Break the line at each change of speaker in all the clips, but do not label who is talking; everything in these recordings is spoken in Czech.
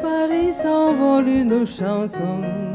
Paris s'envole une chanson.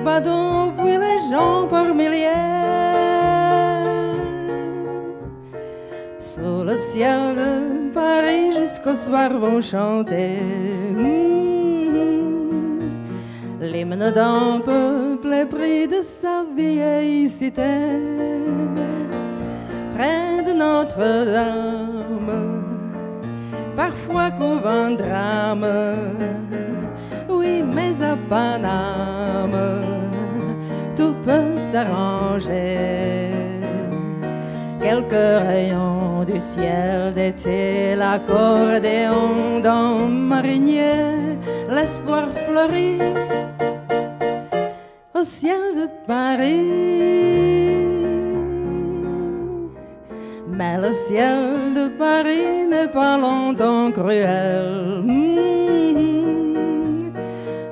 Badauds, puis les gens par milliers. Sous le ciel de Paris jusqu'au soir vont chanter l'hymne d'un peuple épris de sa vieille cité. Près de Notre-Dame, d'été, l'accordéon d'un marinier, l'espoir fleurit au ciel de Paris. Mais le ciel de Paris n'est pas longtemps cruel. Hmm.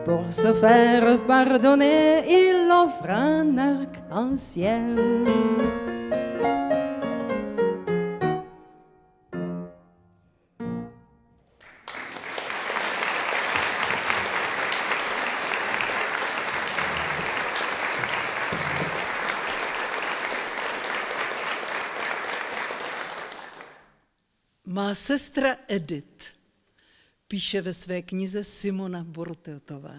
Pour se faire pardonner, il offre un arc-en-ciel.
Sestra Edith píše ve své knize Simona Borteltová.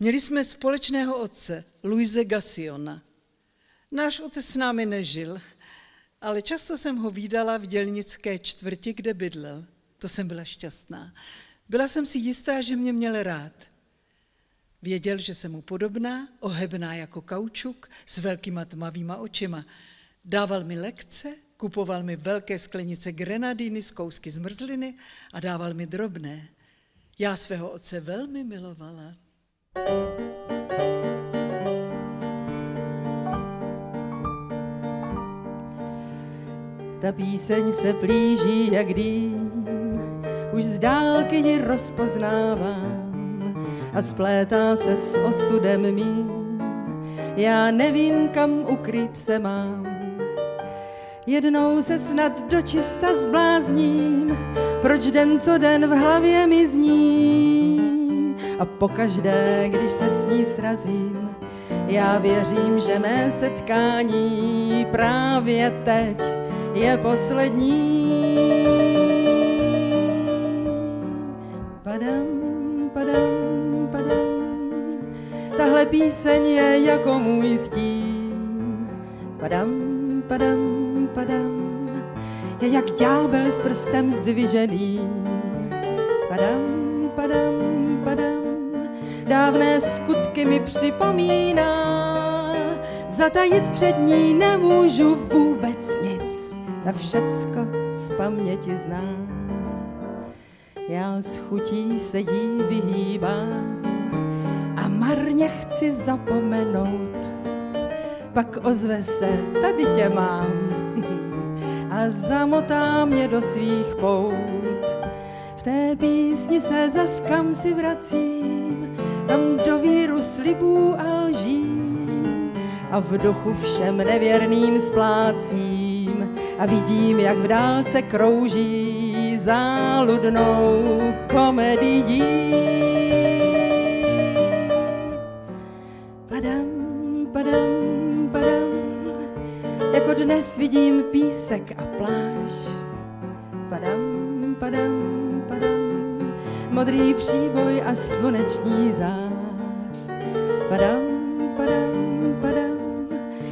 Měli jsme společného otce, Luise Gassiona. Náš otec s námi nežil, ale často jsem ho výdala v dělnické čtvrti, kde bydlel. To jsem byla šťastná. Byla jsem si jistá, že mě měl rád. Věděl, že jsem mu podobná, ohebná jako kaučuk, s velkýma tmavýma očima. Dával mi lekce, kupoval mi velké sklenice grenadíny z kousky zmrzliny a dával mi drobné. Já svého otce velmi milovala.
Ta píseň se plíží jak dým, už z dálky ji rozpoznávám a splétá se s osudem mým. Já nevím, kam ukryt se mám. Jednou se snad dočista zblázním, proč den co den v hlavě mi zní. A pokaždé, když se s ní srazím, já věřím, že mé setkání právě teď je poslední. Padam, padam, padam, tahle píseň je jako můj stín. Padam, padam, padam, je jak ďábel s prstem zdviženým. Padam, padam, padam, dávné skutky mi připomíná, zatajit před ní nemůžu vůbec nic, ta všecko z paměti znám. Já s chutí se jí vyhýbám a marně chci zapomenout. Pak ozve se, tady tě mám a zamotá mě do svých pout. V té písni se zas kam si vracím, tam do víru slibů a lží a v duchu všem nevěrným splácím a vidím, jak v dálce krouží záludnou komedií. Dnes vidím písek a pláž. Padam, padam, padam, modrý příboj a sluneční zář. Padam, padam, padam,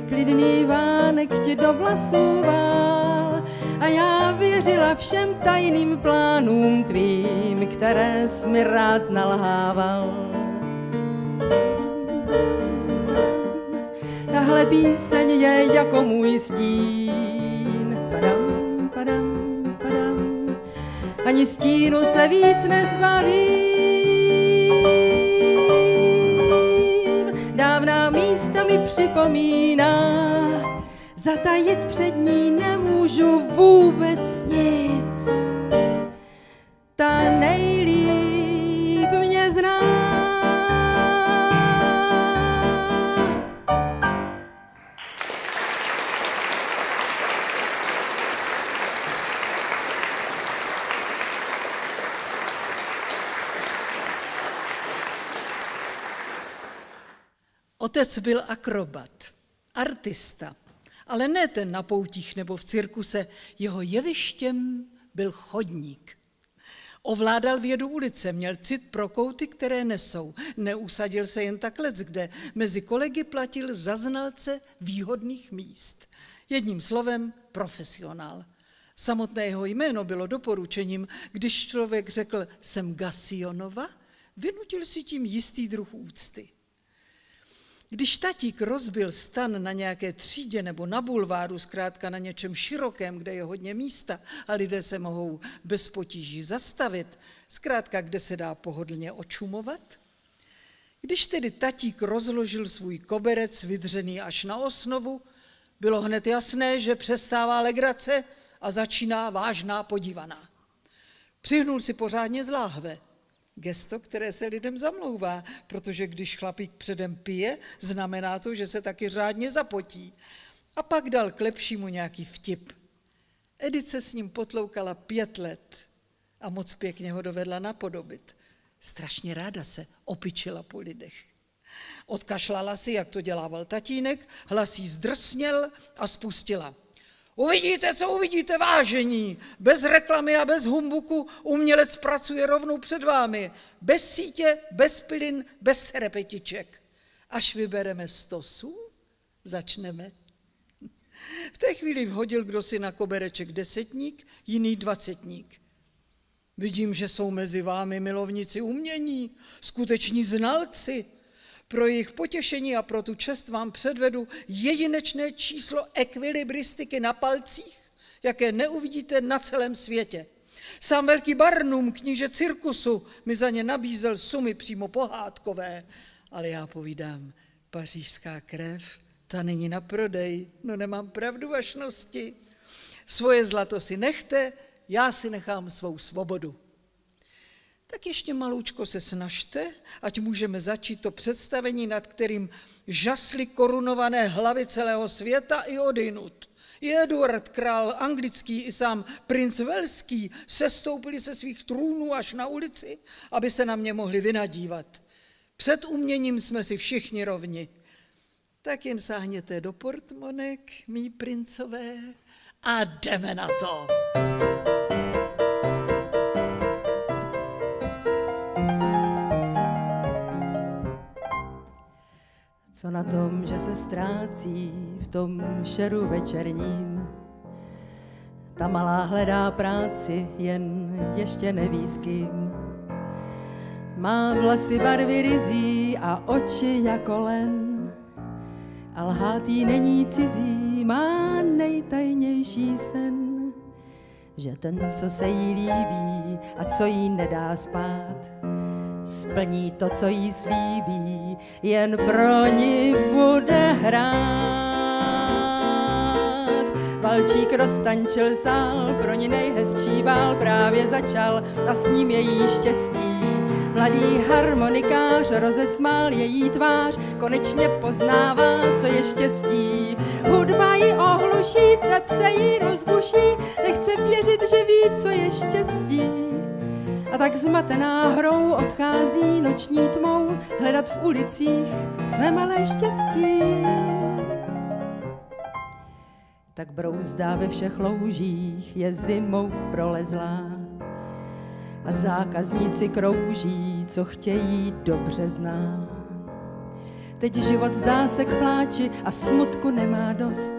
klidný vánek ti do vlasů vál a já věřila všem tajným plánům tvým, které jsi mi rád nalhával. Tahle píseň je jako můj stín. Padam, padam, padam. ani stínu se víc nezbavím. Dávná místa mi připomíná, zatajit před ní nemůžu vůbec nic. Ta nejlíp
Byl akrobat, artista, ale ne ten na poutích nebo v cirkuse, jeho jevištěm byl chodník. Ovládal vědu ulice, měl cit pro kouty, které nesou. Neusadil se jen tak lec, kde mezi kolegy platil za znalce výhodných míst. Jedním slovem profesionál. Samotné jeho jméno bylo doporučením, když člověk řekl jsem Gasionova, vynutil si tím jistý druh úcty. Když tatík rozbil stan na nějaké třídě nebo na bulváru, zkrátka na něčem širokém, kde je hodně místa a lidé se mohou bez potíží zastavit, zkrátka kde se dá pohodlně očumovat, když tedy tatík rozložil svůj koberec vydřený až na osnovu, bylo hned jasné, že přestává legrace a začíná vážná podívaná. Přihnul si pořádně z láhve Gesto, které se lidem zamlouvá, protože když chlapík předem pije, znamená to, že se taky řádně zapotí. A pak dal k lepšímu nějaký vtip. Edice s ním potloukala pět let a moc pěkně ho dovedla napodobit. Strašně ráda se opičila po lidech. Odkašlala si, jak to dělával tatínek, hlas jí zdrsněl a spustila – Uvidíte, co uvidíte, vážení. Bez reklamy a bez humbuku umělec pracuje rovnou před vámi. Bez sítě, bez pilin, bez repetiček. Až vybereme stosu, začneme. V té chvíli vhodil kdo si na kobereček desetník, jiný dvacetník. Vidím, že jsou mezi vámi milovníci umění, skuteční znalci, pro jejich potěšení a pro tu čest vám předvedu jedinečné číslo ekvilibristiky na palcích, jaké neuvidíte na celém světě. Sám velký Barnum, kníže cirkusu, mi za ně nabízel sumy přímo pohádkové, ale já povídám, pařížská krev, ta není na prodej, no nemám pravdu vašnosti. Svoje zlato si nechte, já si nechám svou svobodu tak ještě maloučko se snažte, ať můžeme začít to představení, nad kterým žasly korunované hlavy celého světa i odinut. I Eduard král anglický i sám princ Velský sestoupili se svých trůnů až na ulici, aby se na mě mohli vynadívat. Před uměním jsme si všichni rovni. Tak jen sáhněte do portmonek, mý princové, a jdeme na to.
Co na tom, že se ztrácí v tom šeru večerním? Ta malá hledá práci, jen ještě neví s kým. Má vlasy barvy rizí a oči jako len. A lhátý není cizí, má nejtajnější sen. Že ten, co se jí líbí a co jí nedá spát, splní to, co jí slíbí, jen pro ní bude hrát. Valčík roztančil sál, pro ní nejhezčí bál právě začal a s ním její štěstí. Mladý harmonikář rozesmál její tvář, konečně poznává, co je štěstí. Hudba ji ohluší, tep se jí rozbuší, nechce věřit, že ví, co je štěstí a tak zmatená hrou odchází noční tmou hledat v ulicích své malé štěstí. Tak brouzdá ve všech loužích je zimou prolezlá a zákazníci krouží, co chtějí, dobře zná. Teď život zdá se k pláči a smutku nemá dost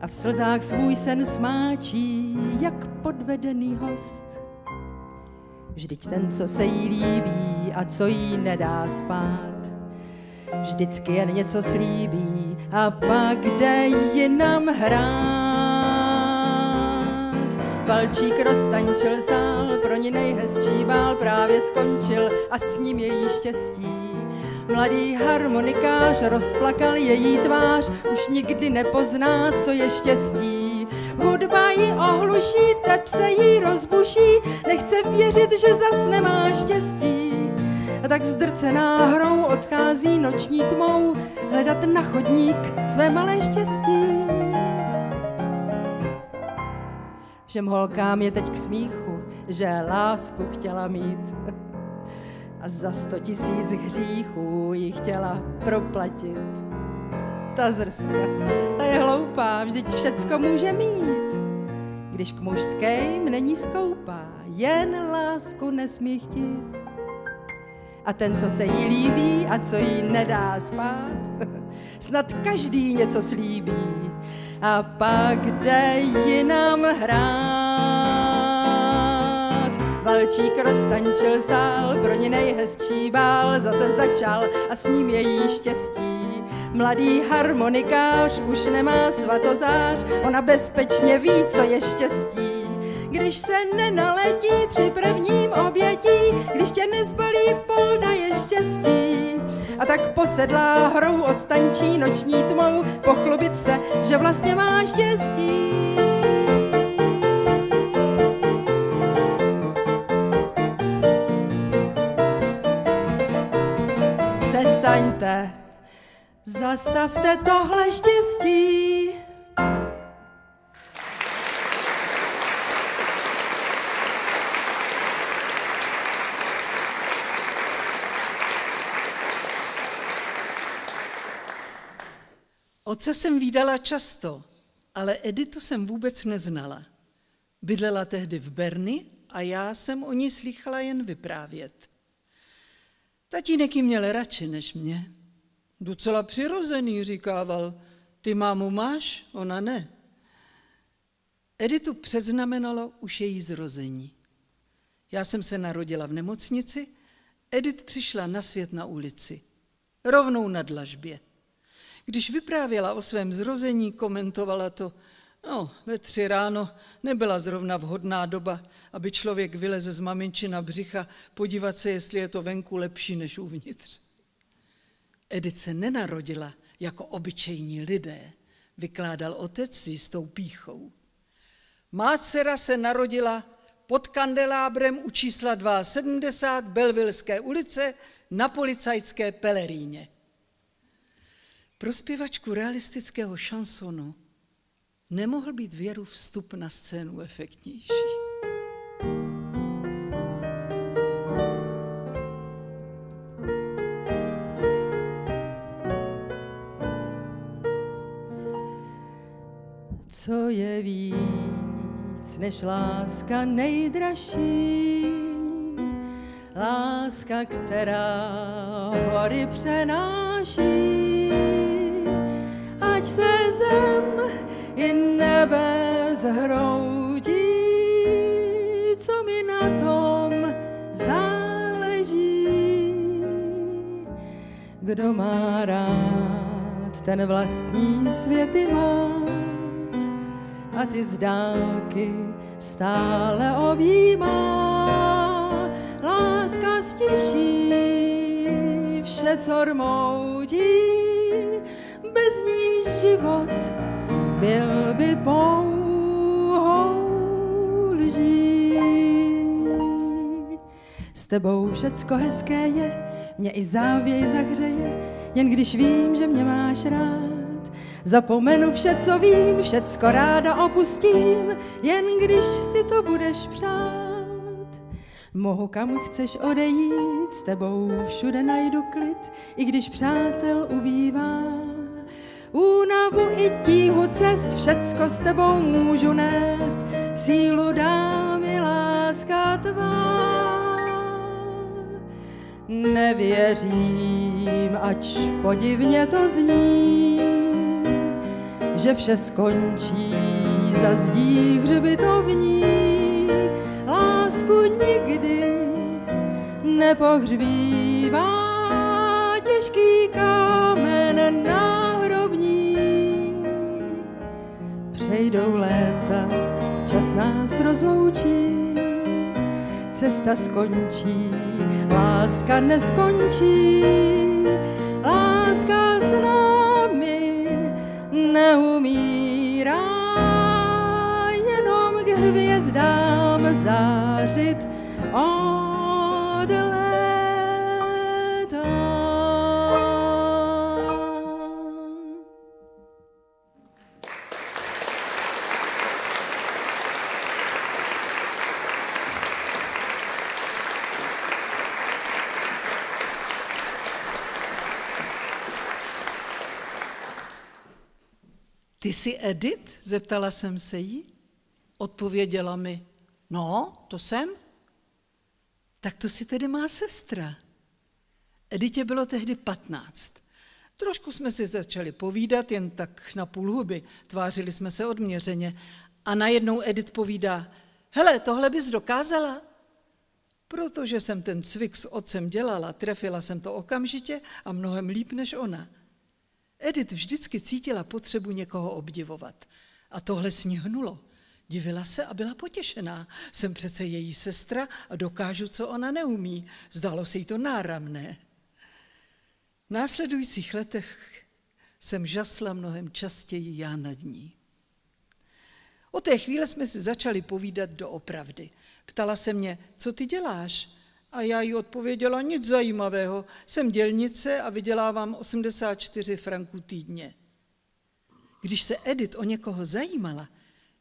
a v slzách svůj sen smáčí, jak podvedený host. Vždyť ten, co se jí líbí a co jí nedá spát, vždycky jen něco slíbí a pak jde jinam hrát. Valčík roztančil sál, pro ní nejhezčí bál právě skončil a s ním její štěstí. Mladý harmonikář rozplakal její tvář, už nikdy nepozná, co je štěstí. Hudba ji ohluší, tep se jí rozbuší, nechce věřit, že zas nemá štěstí. A tak zdrcená hrou odchází noční tmou hledat na chodník své malé štěstí. Všem holkám je teď k smíchu, že lásku chtěla mít a za sto tisíc hříchů ji chtěla proplatit. Ta zrska, ta je hloupá, vždyť všecko může mít. Když k mužským není skoupá, jen lásku nesmí chtít. A ten, co se jí líbí a co jí nedá spát, snad každý něco slíbí a pak jde jinam hrát. Valčík roztančil sál, pro ně nejhezčí bál, zase začal a s ním její štěstí. Mladý harmonikář už nemá svatozář, ona bezpečně ví, co je štěstí. Když se nenaletí při prvním obětí, když tě nezbalí polda je štěstí. A tak posedlá hrou odtančí noční tmou, pochlubit se, že vlastně má štěstí. Přestaňte, zastavte tohle štěstí.
Otce jsem výdala často, ale Editu jsem vůbec neznala. Bydlela tehdy v Berny a já jsem o ní slychala jen vyprávět. Tatínek ji měl radši než mě. Docela přirozený, říkával. Ty mámu máš, ona ne. Editu předznamenalo už její zrození. Já jsem se narodila v nemocnici, Edit přišla na svět na ulici, rovnou na dlažbě. Když vyprávěla o svém zrození, komentovala to, no, ve tři ráno nebyla zrovna vhodná doba, aby člověk vyleze z maminčina břicha podívat se, jestli je to venku lepší než uvnitř. Edith se nenarodila jako obyčejní lidé, vykládal otec s jistou píchou. Má dcera se narodila pod kandelábrem u čísla 72 Belvilské ulice na policajské peleríně. Pro zpěvačku realistického šansonu nemohl být věru vstup na scénu efektnější.
Co je víc než láska nejdražší, láska, která hory přenáší, ať se zem i nebe zhroutí, co mi na tom záleží. Kdo má rád, ten vlastní světy má a ty z dálky stále objímá. Láska stiší vše, co rmoutí, bez ní život byl by pouhou lží. S tebou všecko hezké je, mě i závěj zahřeje, jen když vím, že mě máš rád. Zapomenu vše, co vím, všecko ráda opustím, jen když si to budeš přát. Mohu kam chceš odejít, s tebou všude najdu klid, i když přátel ubývá. Únavu i tíhu cest, všecko s tebou můžu nést, sílu dá mi láska tvá. Nevěřím, ač podivně to zní, že vše skončí za zdí hřbitovní. Lásku nikdy nepohřbívá těžký kámen náhrobní. Přejdou léta, čas nás rozloučí, cesta skončí, láska neskončí, láska s námi neumírá, jenom k hvězdám zářit. Oh,
Ty jsi Edit? Zeptala jsem se jí. Odpověděla mi, no, to jsem. Tak to si tedy má sestra. Editě bylo tehdy patnáct. Trošku jsme si začali povídat, jen tak na půl huby. Tvářili jsme se odměřeně. A najednou Edit povídá, hele, tohle bys dokázala? Protože jsem ten cvik s otcem dělala, trefila jsem to okamžitě a mnohem líp než ona. Edith vždycky cítila potřebu někoho obdivovat. A tohle s ní hnulo. Divila se a byla potěšená. Jsem přece její sestra a dokážu, co ona neumí. Zdalo se jí to náramné. V následujících letech jsem žasla mnohem častěji já nad ní. O té chvíle jsme si začali povídat doopravdy. Ptala se mě, co ty děláš? A já jí odpověděla, nic zajímavého, jsem dělnice a vydělávám 84 franků týdně. Když se Edith o někoho zajímala,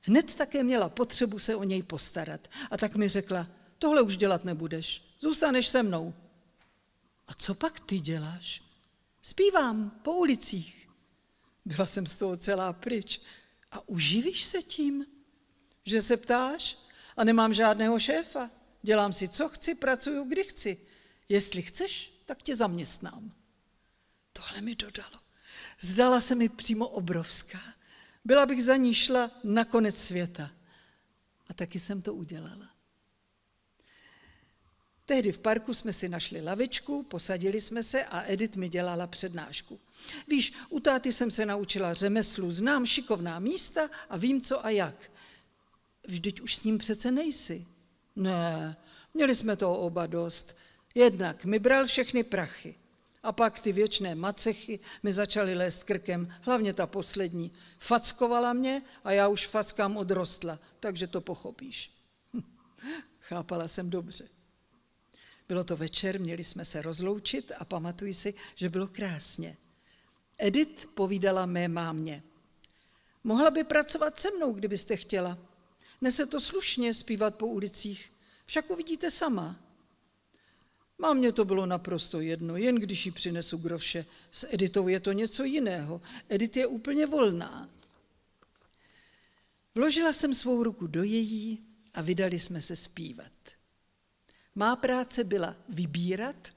hned také měla potřebu se o něj postarat. A tak mi řekla, tohle už dělat nebudeš, zůstaneš se mnou. A co pak ty děláš? Zpívám po ulicích. Byla jsem z toho celá pryč. A uživíš se tím, že se ptáš a nemám žádného šéfa? Dělám si, co chci, pracuju, kdy chci. Jestli chceš, tak tě zaměstnám. Tohle mi dodalo. Zdala se mi přímo obrovská. Byla bych za ní šla na konec světa. A taky jsem to udělala. Tehdy v parku jsme si našli lavičku, posadili jsme se a Edith mi dělala přednášku. Víš, u táty jsem se naučila řemeslu, znám šikovná místa a vím co a jak. Vždyť už s ním přece nejsi. Ne, měli jsme toho oba dost. Jednak mi bral všechny prachy. A pak ty věčné macechy mi začaly lézt krkem, hlavně ta poslední. Fackovala mě a já už fackám odrostla, takže to pochopíš. Chápala jsem dobře. Bylo to večer, měli jsme se rozloučit a pamatuji si, že bylo krásně. Edith povídala mé mámě. Mohla by pracovat se mnou, kdybyste chtěla. Nese to slušně zpívat po ulicích, však uvidíte sama. Mámě to bylo naprosto jedno, jen když ji přinesu groše. S Editou je to něco jiného. Edit je úplně volná. Vložila jsem svou ruku do její a vydali jsme se zpívat. Má práce byla vybírat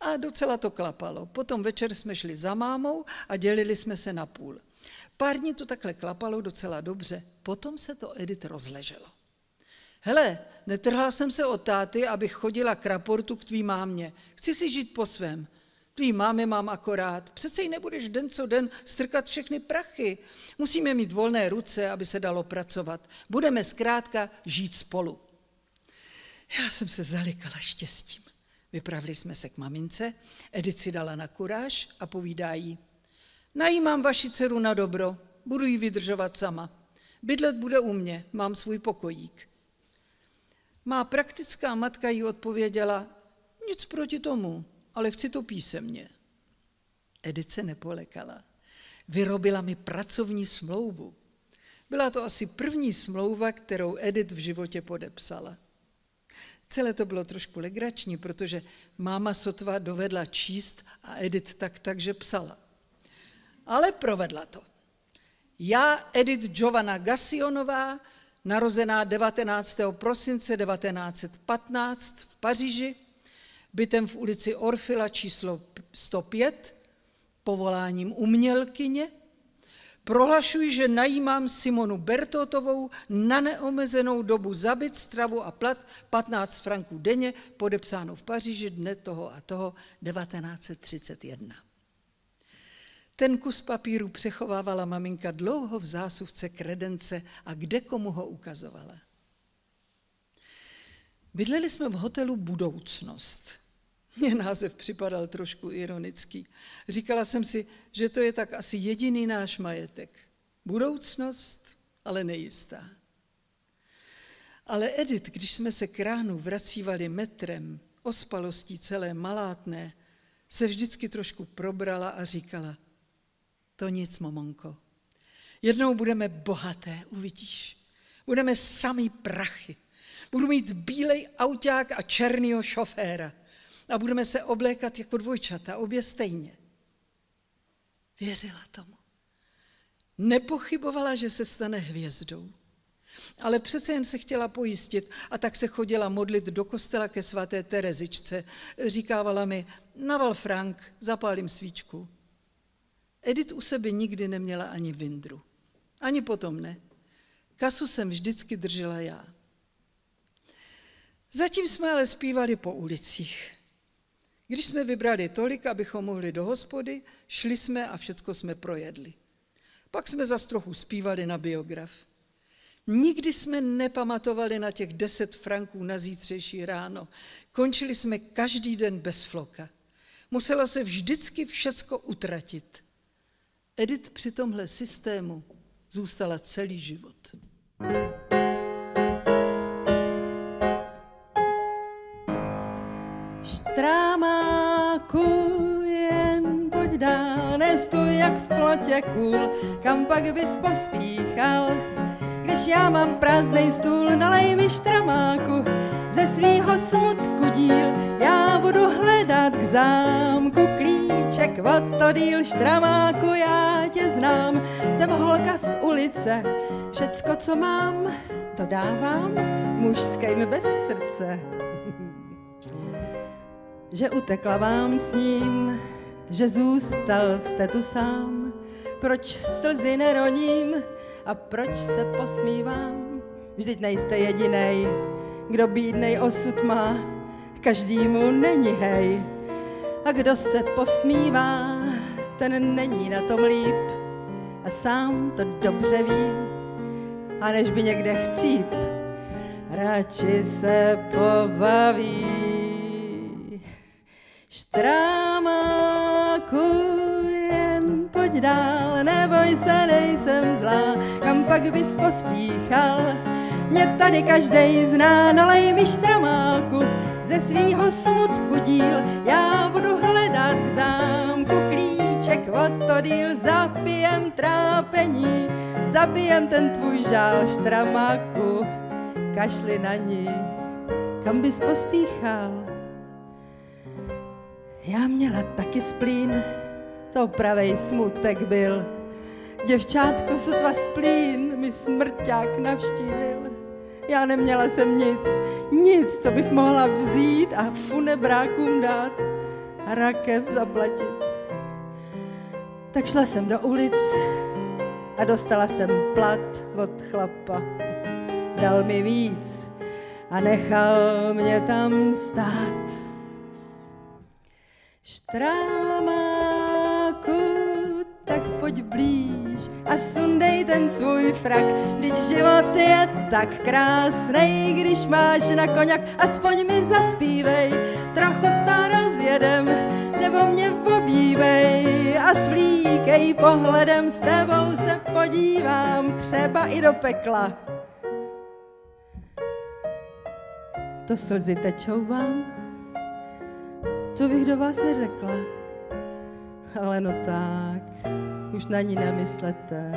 a docela to klapalo. Potom večer jsme šli za mámou a dělili jsme se na půl. Pár dní to takhle klapalo docela dobře, potom se to Edit rozleželo. Hele, netrhla jsem se od táty, abych chodila k raportu k tvý mámě. Chci si žít po svém. Tvý mámě mám akorát. Přece ji nebudeš den co den strkat všechny prachy. Musíme mít volné ruce, aby se dalo pracovat. Budeme zkrátka žít spolu. Já jsem se zalikala štěstím. Vypravili jsme se k mamince, Edith si dala na kuráž a povídá jí. Najímám vaši dceru na dobro, budu ji vydržovat sama. Bydlet bude u mě, mám svůj pokojík. Má praktická matka jí odpověděla, nic proti tomu, ale chci to písemně. Edice nepolekala. Vyrobila mi pracovní smlouvu. Byla to asi první smlouva, kterou Edit v životě podepsala. Celé to bylo trošku legrační, protože máma sotva dovedla číst a Edit tak takže psala. Ale provedla to. Já, Edit Giovanna Gassionová, narozená 19. prosince 1915 v Paříži, bytem v ulici Orfila číslo 105, povoláním umělkyně, prohlašuji, že najímám Simonu Bertotovou na neomezenou dobu zabit stravu a plat 15 franků denně, podepsáno v Paříži dne toho a toho 1931. Ten kus papíru přechovávala maminka dlouho v zásuvce kredence a kde komu ho ukazovala. Bydleli jsme v hotelu Budoucnost. Mně název připadal trošku ironický. Říkala jsem si, že to je tak asi jediný náš majetek. Budoucnost, ale nejistá. Ale Edith, když jsme se k ránu vracívali metrem, ospalostí celé malátné, se vždycky trošku probrala a říkala, to nic, mamonko. Jednou budeme bohaté, uvidíš. Budeme sami prachy. Budu mít bílej auták a černýho šoféra. A budeme se oblékat jako dvojčata, obě stejně. Věřila tomu. Nepochybovala, že se stane hvězdou. Ale přece jen se chtěla pojistit a tak se chodila modlit do kostela ke svaté Terezičce. Říkávala mi, naval Frank, zapálím svíčku. Edith u sebe nikdy neměla ani vindru. Ani potom ne. Kasu jsem vždycky držela já. Zatím jsme ale zpívali po ulicích. Když jsme vybrali tolik, abychom mohli do hospody, šli jsme a všecko jsme projedli. Pak jsme za trochu zpívali na biograf. Nikdy jsme nepamatovali na těch deset franků na zítřejší ráno. Končili jsme každý den bez floka. Muselo se vždycky všecko utratit. Edith při tomhle systému zůstala celý život.
Štrámáku jen pojď dál, nestůj jak v plotě kůl, kam pak bys pospíchal. Když já mám prázdnej stůl, nalej mi štramáku, ze svýho smutku díl, já budu hledat k zámku klíček, vatodýl, štramáku, já tě znám, jsem holka z ulice, všecko, co mám, to dávám mužským bez srdce. že utekla vám s ním, že zůstal jste tu sám, proč slzy neroním a proč se posmívám, vždyť nejste jedinej, kdo bídnej osud má, každýmu není hej. A kdo se posmívá, ten není na tom líp a sám to dobře ví. A než by někde chcíp, radši se pobaví. Štrámáku jen pojď dál, neboj se, nejsem zlá, kam pak bys pospíchal, mě tady každej zná, nalej mi štramáku, ze svýho smutku díl, já budu hledat k zámku klíček. Díl, zapijem trápení, zabijem ten tvůj žál štramáku, kašli na ní, kam bys pospíchal. Já měla taky splín, to pravej smutek byl, Děvčátko, sotva splín mi smrťák navštívil. Já neměla jsem nic, nic, co bych mohla vzít a funebrákům dát a rakev zaplatit. Tak šla jsem do ulic a dostala jsem plat od chlapa. Dal mi víc a nechal mě tam stát. Štrámáku tak pojď blíž a sundej ten svůj frak, když život je tak krásný, když máš na koněk, aspoň mi zaspívej, trochu to rozjedem, nebo mě obívej a svlíkej pohledem, s tebou se podívám, třeba i do pekla. To slzy tečou vám, to bych do vás neřekla. Ale no tak, už na ní nemyslete.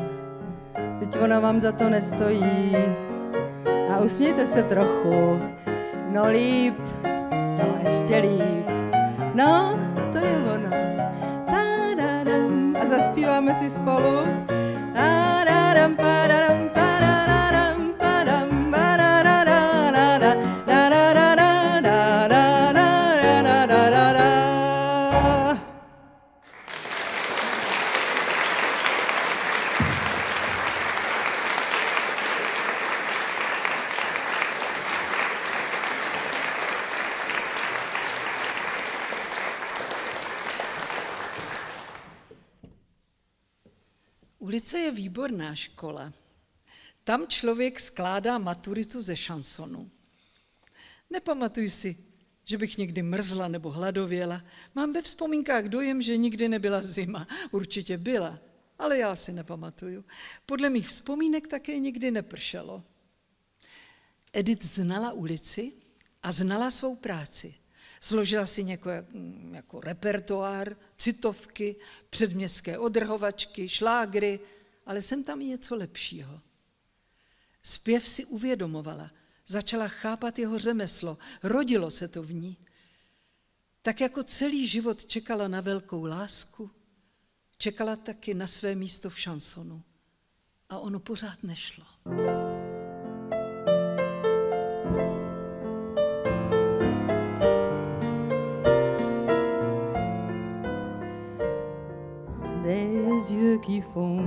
Teď ona vám za to nestojí. A usmějte se trochu. No líp, no ještě líp. No, to je ono. Ta-da-dam. A zaspíváme si spolu. Ta-da-dam, pa-da-dam, ta-da-da-dam,
výborná škola. Tam člověk skládá maturitu ze šansonu. Nepamatuji si, že bych někdy mrzla nebo hladověla. Mám ve vzpomínkách dojem, že nikdy nebyla zima. Určitě byla, ale já si nepamatuju. Podle mých vzpomínek také nikdy nepršelo. Edith znala ulici a znala svou práci. Složila si něko, jako repertoár, citovky, předměstské odrhovačky, šlágry, ale jsem tam i něco lepšího. Zpěv si uvědomovala, začala chápat jeho řemeslo, rodilo se to v ní. Tak jako celý život čekala na velkou lásku, čekala taky na své místo v šansonu. A ono pořád nešlo.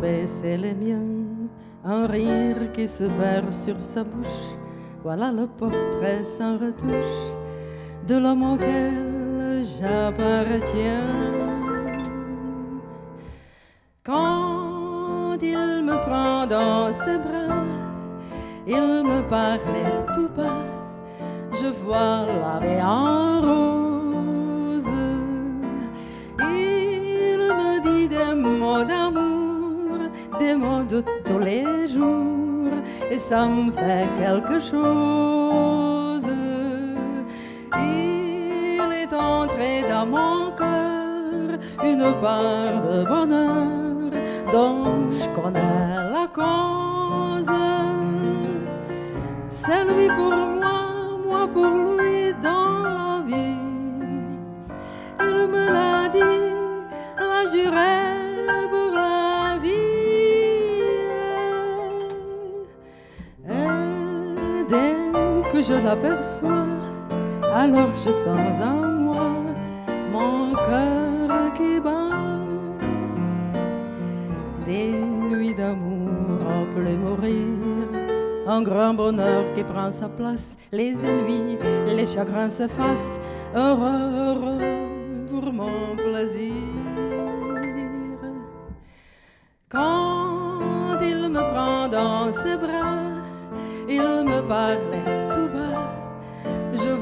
Baisser les miens, un rire qui se perd sur sa bouche, voilà le portrait sans retouche de l'homme auquel j'appartiens. Quand il me prend dans ses bras, il me parlait tout bas, je vois la vie en rose. Des mots de tous les jours, et ça me fait quelque chose. Il est entré dans mon cœur une part de bonheur dont je connais la cause. C'est lui pour moi, moi pour lui dans la vie. Il me l'a dit, l'a juré je l'aperçois, alors je sens en moi mon cœur qui bat. Des nuits d'amour en pleut mourir, un grand bonheur qui prend sa place, les ennuis, les chagrins s'effacent, heureux, heureux pour mon plaisir. Quand il me prend dans ses bras, il me parlait tout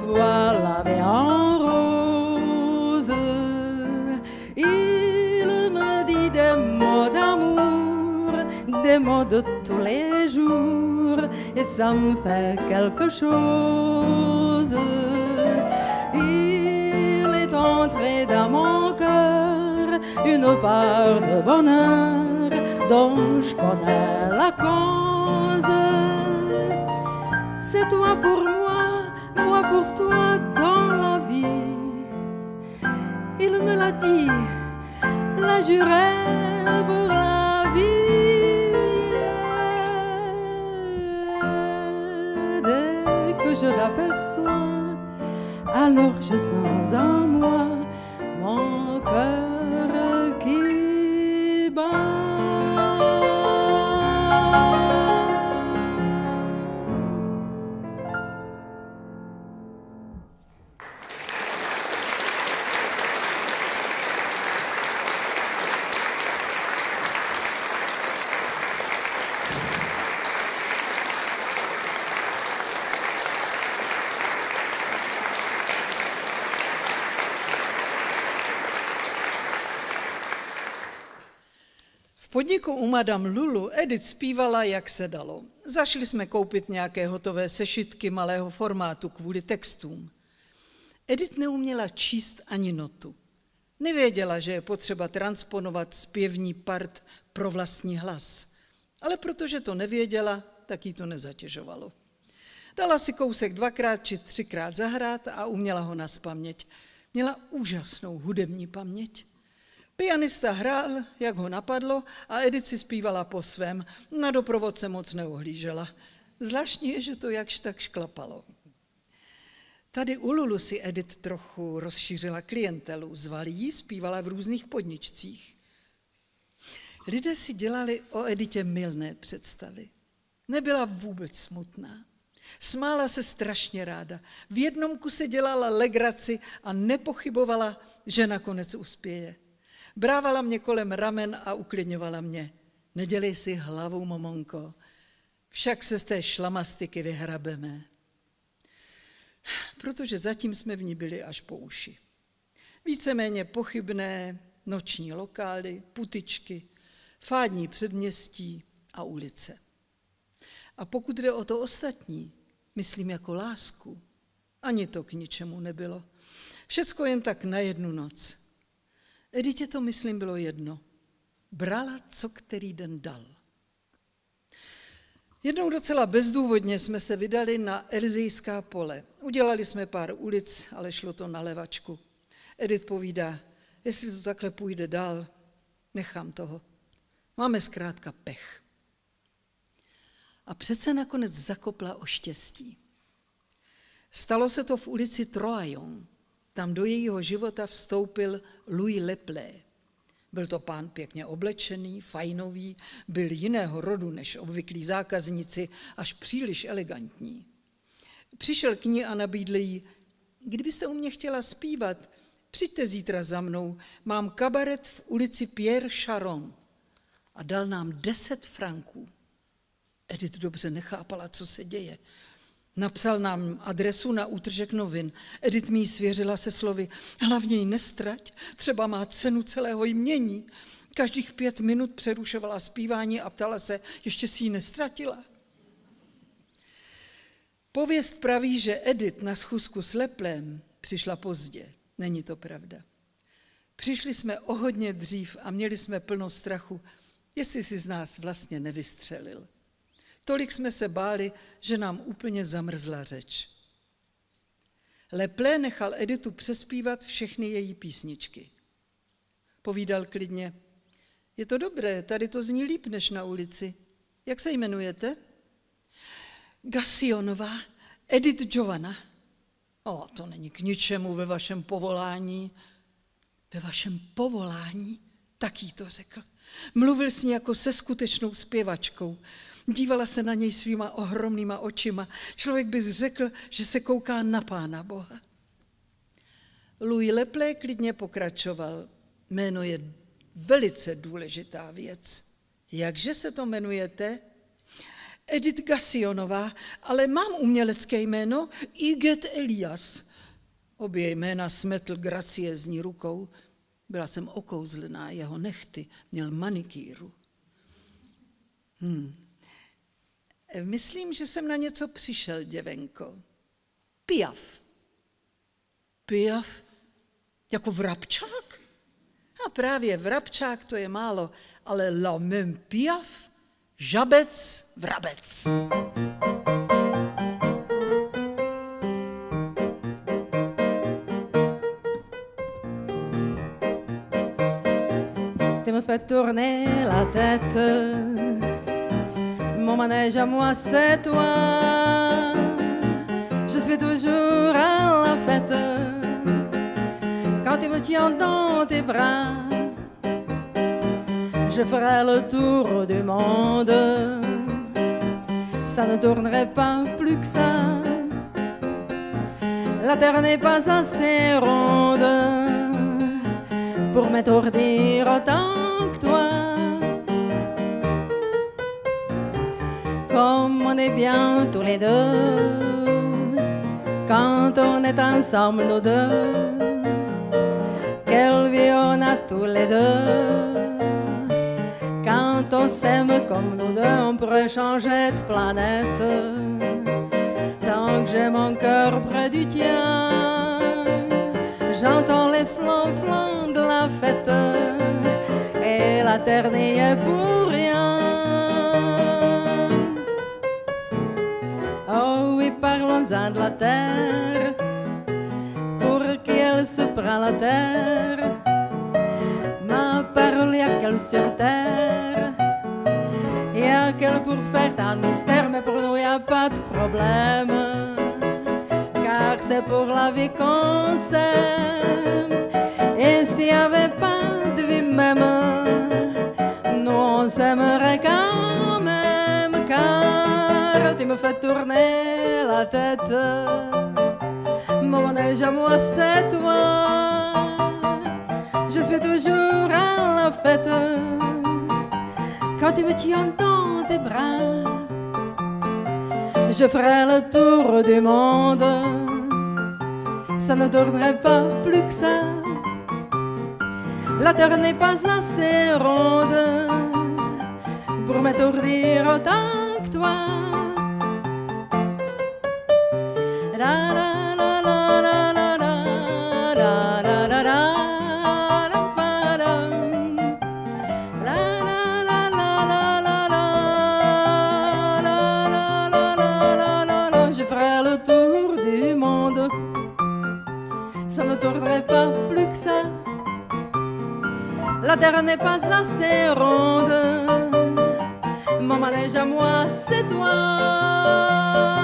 vois la vie en rose. Il me dit des mots d'amour, des mots de tous les jours, et ça me fait quelque chose. Il est entré dans mon cœur une part de bonheur dont je connais la cause. C'est toi pour je sens en moi
podniku u Madame Lulu Edith zpívala, jak se dalo. Zašli jsme koupit nějaké hotové sešitky malého formátu kvůli textům. Edith neuměla číst ani notu. Nevěděla, že je potřeba transponovat zpěvní part pro vlastní hlas. Ale protože to nevěděla, tak jí to nezatěžovalo. Dala si kousek dvakrát či třikrát zahrát a uměla ho na spaměť. Měla úžasnou hudební paměť. Pianista hrál, jak ho napadlo, a Edith si zpívala po svém. Na doprovod se moc neohlížela. Zvláštní je, že to jakž tak šklapalo. Tady u Lulu si Edith trochu rozšířila klientelu. Zvali jí, zpívala v různých podničcích. Lidé si dělali o Editě milné představy. Nebyla vůbec smutná. Smála se strašně ráda. V jednom kuse dělala legraci a nepochybovala, že nakonec uspěje. Brávala mě kolem ramen a uklidňovala mě. Nedělej si hlavu, mamonko, však se z té šlamastiky vyhrabeme. Protože zatím jsme v ní byli až po uši. Víceméně pochybné noční lokály, putičky, fádní předměstí a ulice. A pokud jde o to ostatní, myslím jako lásku, ani to k ničemu nebylo. Všecko jen tak na jednu noc. Editě to, myslím, bylo jedno. Brala, co který den dal. Jednou docela bezdůvodně jsme se vydali na Elizejská pole. Udělali jsme pár ulic, ale šlo to na levačku. Edith povídá, jestli to takhle půjde dál, nechám toho. Máme zkrátka pech. A přece nakonec zakopla o štěstí. Stalo se to v ulici Troajon. Tam do jejího života vstoupil Louis Leplé. Byl to pán pěkně oblečený, fajnový, byl jiného rodu než obvyklí zákazníci, až příliš elegantní. Přišel k ní a nabídl jí, kdybyste u mě chtěla zpívat, přijďte zítra za mnou, mám kabaret v ulici Pierre Charon. A dal nám deset franků. Edith dobře nechápala, co se děje. Napsal nám adresu na útržek novin. Edith mi svěřila se slovy, hlavně ji nestrať, třeba má cenu celého jmění. Každých pět minut přerušovala zpívání a ptala se, ještě si ji nestratila. Pověst praví, že Edith na schůzku s Leplem přišla pozdě. Není to pravda. Přišli jsme o hodně dřív a měli jsme plno strachu, jestli si z nás vlastně nevystřelil. Tolik jsme se báli, že nám úplně zamrzla řeč. Leplé nechal Editu přespívat všechny její písničky. Povídal klidně, je to dobré, tady to zní líp než na ulici. Jak se jmenujete? Gasionová, Edith Giovanna. O, to není k ničemu ve vašem povolání. Ve vašem povolání? Tak jí to řekl. Mluvil s ní jako se skutečnou zpěvačkou. Dívala se na něj svýma ohromnýma očima. Člověk by řekl, že se kouká na Pána Boha. Louis Leplé klidně pokračoval. Jméno je velice důležitá věc. Jakže se to jmenujete? Edith Gasionová, ale mám umělecké jméno Iget Elias. Obě jména smetl graciezní rukou. Byla jsem okouzlená jeho nechty, měl manikíru. Hmm. Myslím, že jsem na něco přišel, děvenko. Piaf. Piaf? Jako vrabčák? A právě vrabčák to je málo, ale la même piaf, žabec, vrabec.
Tu me fais tourner la tête mon manège à moi, c'est toi. Je suis toujours à la fête quand tu me tiens dans tes bras. Je ferai le tour du monde, ça ne tournerait pas plus que ça. La terre n'est pas assez ronde pour m'étourdir autant que toi. Comme on est bien tous les deux quand on est ensemble nous deux. Quelle vie on a tous les deux quand on s'aime comme nous deux, on pourrait changer de planète. Tant que j'ai mon cœur près du tien, j'entends les flancs-flancs de la fête et la terre n'y est pour rien. De la terre, pour qui elle se prend la terre. Ma parole, y a qu'elle sur terre, y a qu'elle pour faire tant de mystère, mais pour nous, y a pas de problème, car c'est pour la vie qu'on s'aime. Et s'il y avait pas de vie même, nous on s'aimerait quand même, tu me fais tourner la tête. Mon manège à moi, c'est toi. Je suis toujours à la fête quand tu me tiens dans tes bras. Je ferai le tour du monde, ça ne tournerait pas plus que ça. La terre n'est pas assez ronde pour m'étourdir autant que toi. Ça ne tournerait pas plus que ça. La terre n'est pas assez ronde. Mon manège à moi, c'est toi.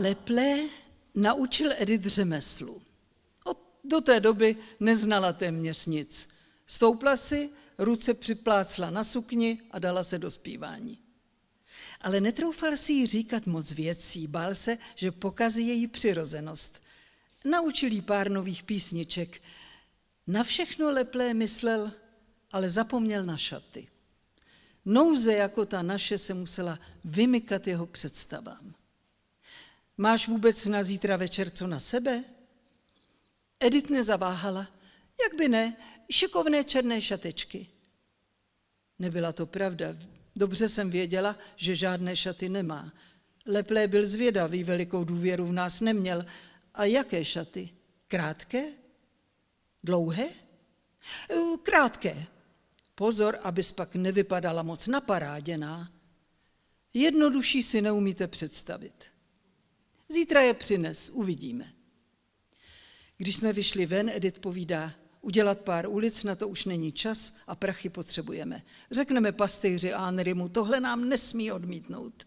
Leple naučil Edith řemeslu. Od, do té doby neznala téměř nic. Stoupla si, ruce připlácla na sukni a dala se do zpívání. Ale netroufal si jí říkat moc věcí, bál se, že pokazí její přirozenost. Naučil jí pár nových písniček. Na všechno leplé myslel, ale zapomněl na šaty. Nouze jako ta naše se musela vymykat jeho představám. Máš vůbec na zítra večer co na sebe? Edith nezaváhala. Jak by ne, šikovné černé šatečky. Nebyla to pravda. Dobře jsem věděla, že žádné šaty nemá. Leplé byl zvědavý, velikou důvěru v nás neměl. A jaké šaty? Krátké? Dlouhé? Eh, Krátké. Pozor, abys pak nevypadala moc naparáděná. Jednodušší si neumíte představit. Zítra je přines, uvidíme. Když jsme vyšli ven, Edith povídá, udělat pár ulic, na to už není čas a prachy potřebujeme. Řekneme pastýři Anrymu, tohle nám nesmí odmítnout.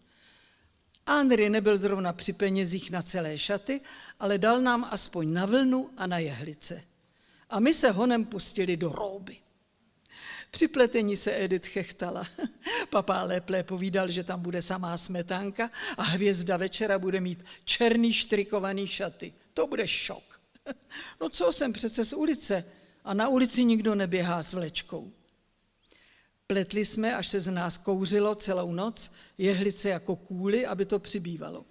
Anry nebyl zrovna při penězích na celé šaty, ale dal nám aspoň na vlnu a na jehlice. A my se honem pustili do rouby. Při pletení se Edith chechtala. Papá Léplé povídal, že tam bude samá smetánka a hvězda večera bude mít černý štrikovaný šaty. To bude šok. No co, jsem přece z ulice a na ulici nikdo neběhá s vlečkou. Pletli jsme, až se z nás kouřilo celou noc, jehlice jako kůly, aby to přibývalo.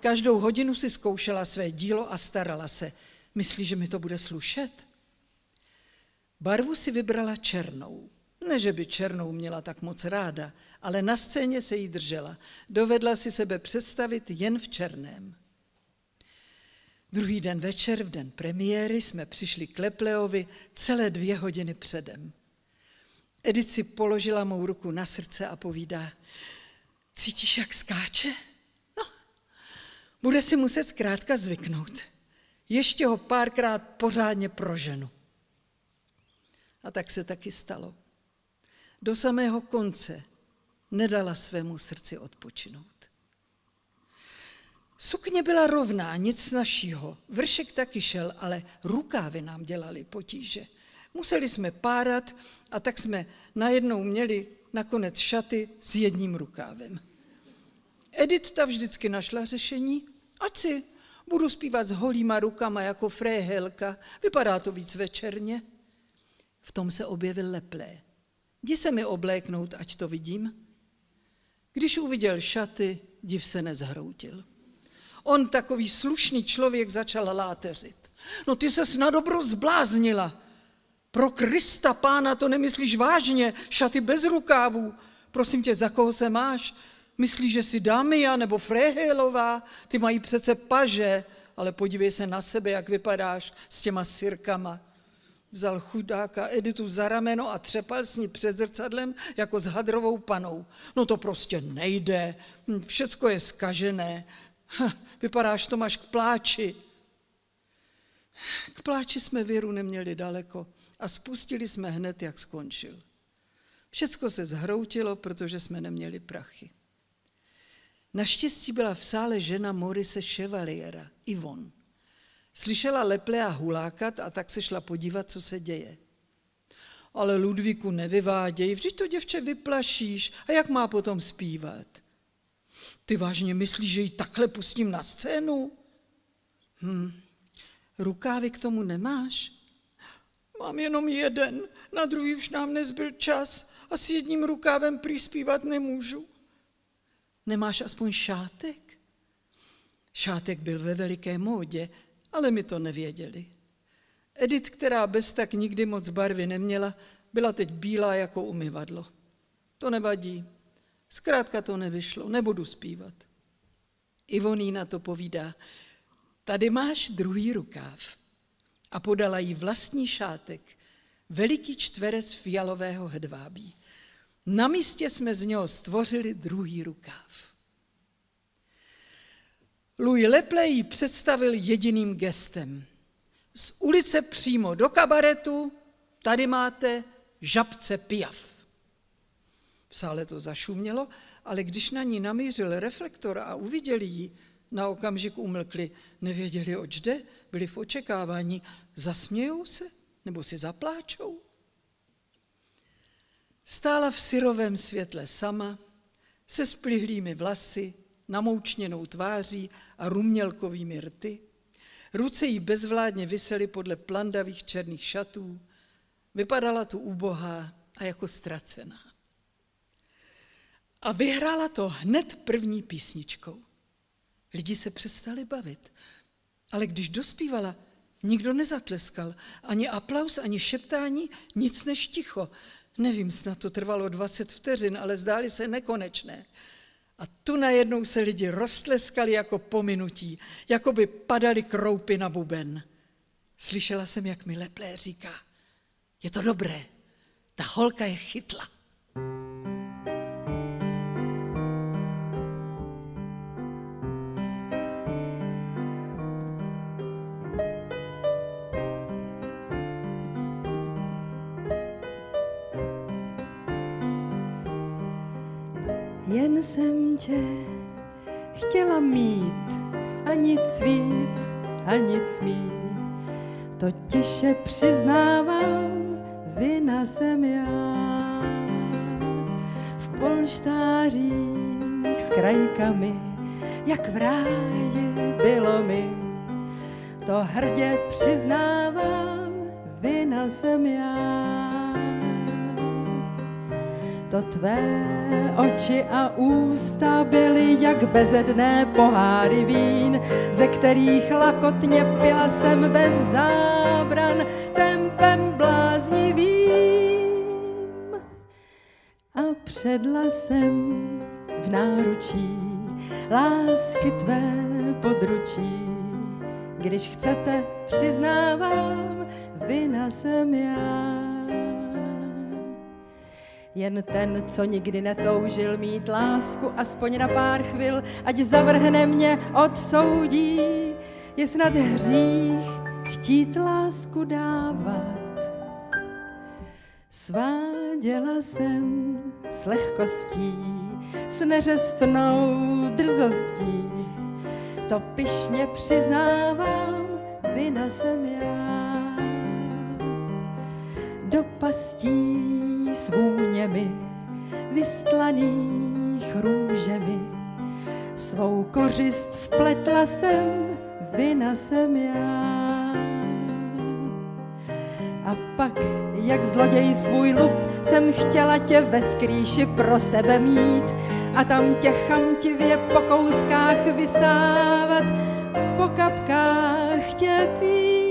Každou hodinu si zkoušela své dílo a starala se. Myslí, že mi to bude slušet? Barvu si vybrala černou. Ne, že by černou měla tak moc ráda, ale na scéně se jí držela. Dovedla si sebe představit jen v černém. Druhý den večer, v den premiéry, jsme přišli k Lepleovi celé dvě hodiny předem. Edith si položila mou ruku na srdce a povídá, cítíš, jak skáče? No, bude si muset zkrátka zvyknout. Ještě ho párkrát pořádně proženu. A tak se taky stalo. Do samého konce nedala svému srdci odpočinout. Sukně byla rovná, nic našího. Vršek taky šel, ale rukávy nám dělali potíže. Museli jsme párat a tak jsme najednou měli nakonec šaty s jedním rukávem. Edith ta vždycky našla řešení, ať si budu zpívat s holýma rukama jako fréhelka, vypadá to víc večerně. V tom se objevil leplé. Jdi se mi obléknout, ať to vidím. Když uviděl šaty, div se nezhroutil. On, takový slušný člověk, začal láteřit. No ty se na dobro zbláznila. Pro Krista pána to nemyslíš vážně, šaty bez rukávů. Prosím tě, za koho se máš? Myslíš, že jsi Damia nebo Frehelová? Ty mají přece paže, ale podívej se na sebe, jak vypadáš s těma sirkama. Vzal chudáka Editu za rameno a třepal s ní před zrcadlem jako s hadrovou panou. No to prostě nejde, všecko je skažené. Ha, vypadáš to máš k pláči. K pláči jsme věru neměli daleko a spustili jsme hned, jak skončil. Všecko se zhroutilo, protože jsme neměli prachy. Naštěstí byla v sále žena Morise Chevaliera, Ivon. Slyšela Leplea hulákat a tak se šla podívat, co se děje. Ale Ludvíku nevyváděj, vždyť to děvče vyplašíš a jak má potom zpívat? Ty vážně myslíš, že ji takhle pustím na scénu? Hm, rukávy k tomu nemáš? Mám jenom jeden, na druhý už nám nezbyl čas a s jedním rukávem prý zpívat nemůžu. Nemáš aspoň šátek? Šátek byl ve veliké módě, ale my to nevěděli. Edith, která bez tak nikdy moc barvy neměla, byla teď bílá jako umyvadlo. To nevadí. Zkrátka to nevyšlo, nebudu zpívat. Ivonína to povídá. Tady máš druhý rukáv. A podala jí vlastní šátek, veliký čtverec fialového hedvábí. Na místě jsme z něho stvořili druhý rukáv. Louis Leple ji představil jediným gestem. Z ulice přímo do kabaretu, tady máte žabce pijav. V sále to zašumělo, ale když na ní namířil reflektor a uviděli ji, na okamžik umlkli, nevěděli, oč jde, byli v očekávání, zasmějou se nebo si zapláčou. Stála v syrovém světle sama, se splihlými vlasy, namoučněnou tváří a rumělkovými rty. Ruce jí bezvládně visely podle plandavých černých šatů. Vypadala tu ubohá a jako ztracená. A vyhrála to hned první písničkou. Lidi se přestali bavit. Ale když dospívala, nikdo nezatleskal. Ani aplaus, ani šeptání, nic než ticho. Nevím, snad to trvalo 20 vteřin, ale zdály se nekonečné. A tu najednou se lidi roztleskali jako pominutí, jako by padali kroupy na buben. Slyšela jsem, jak mi leplé říká, je to dobré, ta holka je chytla.
Jen jsem tě chtěla mít a nic víc a nic mít. To tiše přiznávám, vina jsem já. V polštářích s krajkami, jak v ráji bylo mi. To hrdě přiznávám, vina jsem já to tvé oči a ústa byly jak bezedné poháry vín, ze kterých lakotně pila jsem bez zábran tempem bláznivým. A předla jsem v náručí lásky tvé područí. Když chcete, přiznávám, vina jsem já. Jen ten, co nikdy netoužil mít lásku, aspoň na pár chvil, ať zavrhne mě, odsoudí, je snad hřích chtít lásku dávat. Sváděla jsem s lehkostí, s neřestnou drzostí, to pišně přiznávám, vina jsem já. Do pastí s vůněmi, vystlaných růžemi. Svou kořist vpletla jsem, vina jsem já. A pak, jak zloděj svůj lup, jsem chtěla tě ve skrýši pro sebe mít a tam tě chamtivě po kouskách vysávat, po kapkách tě pít.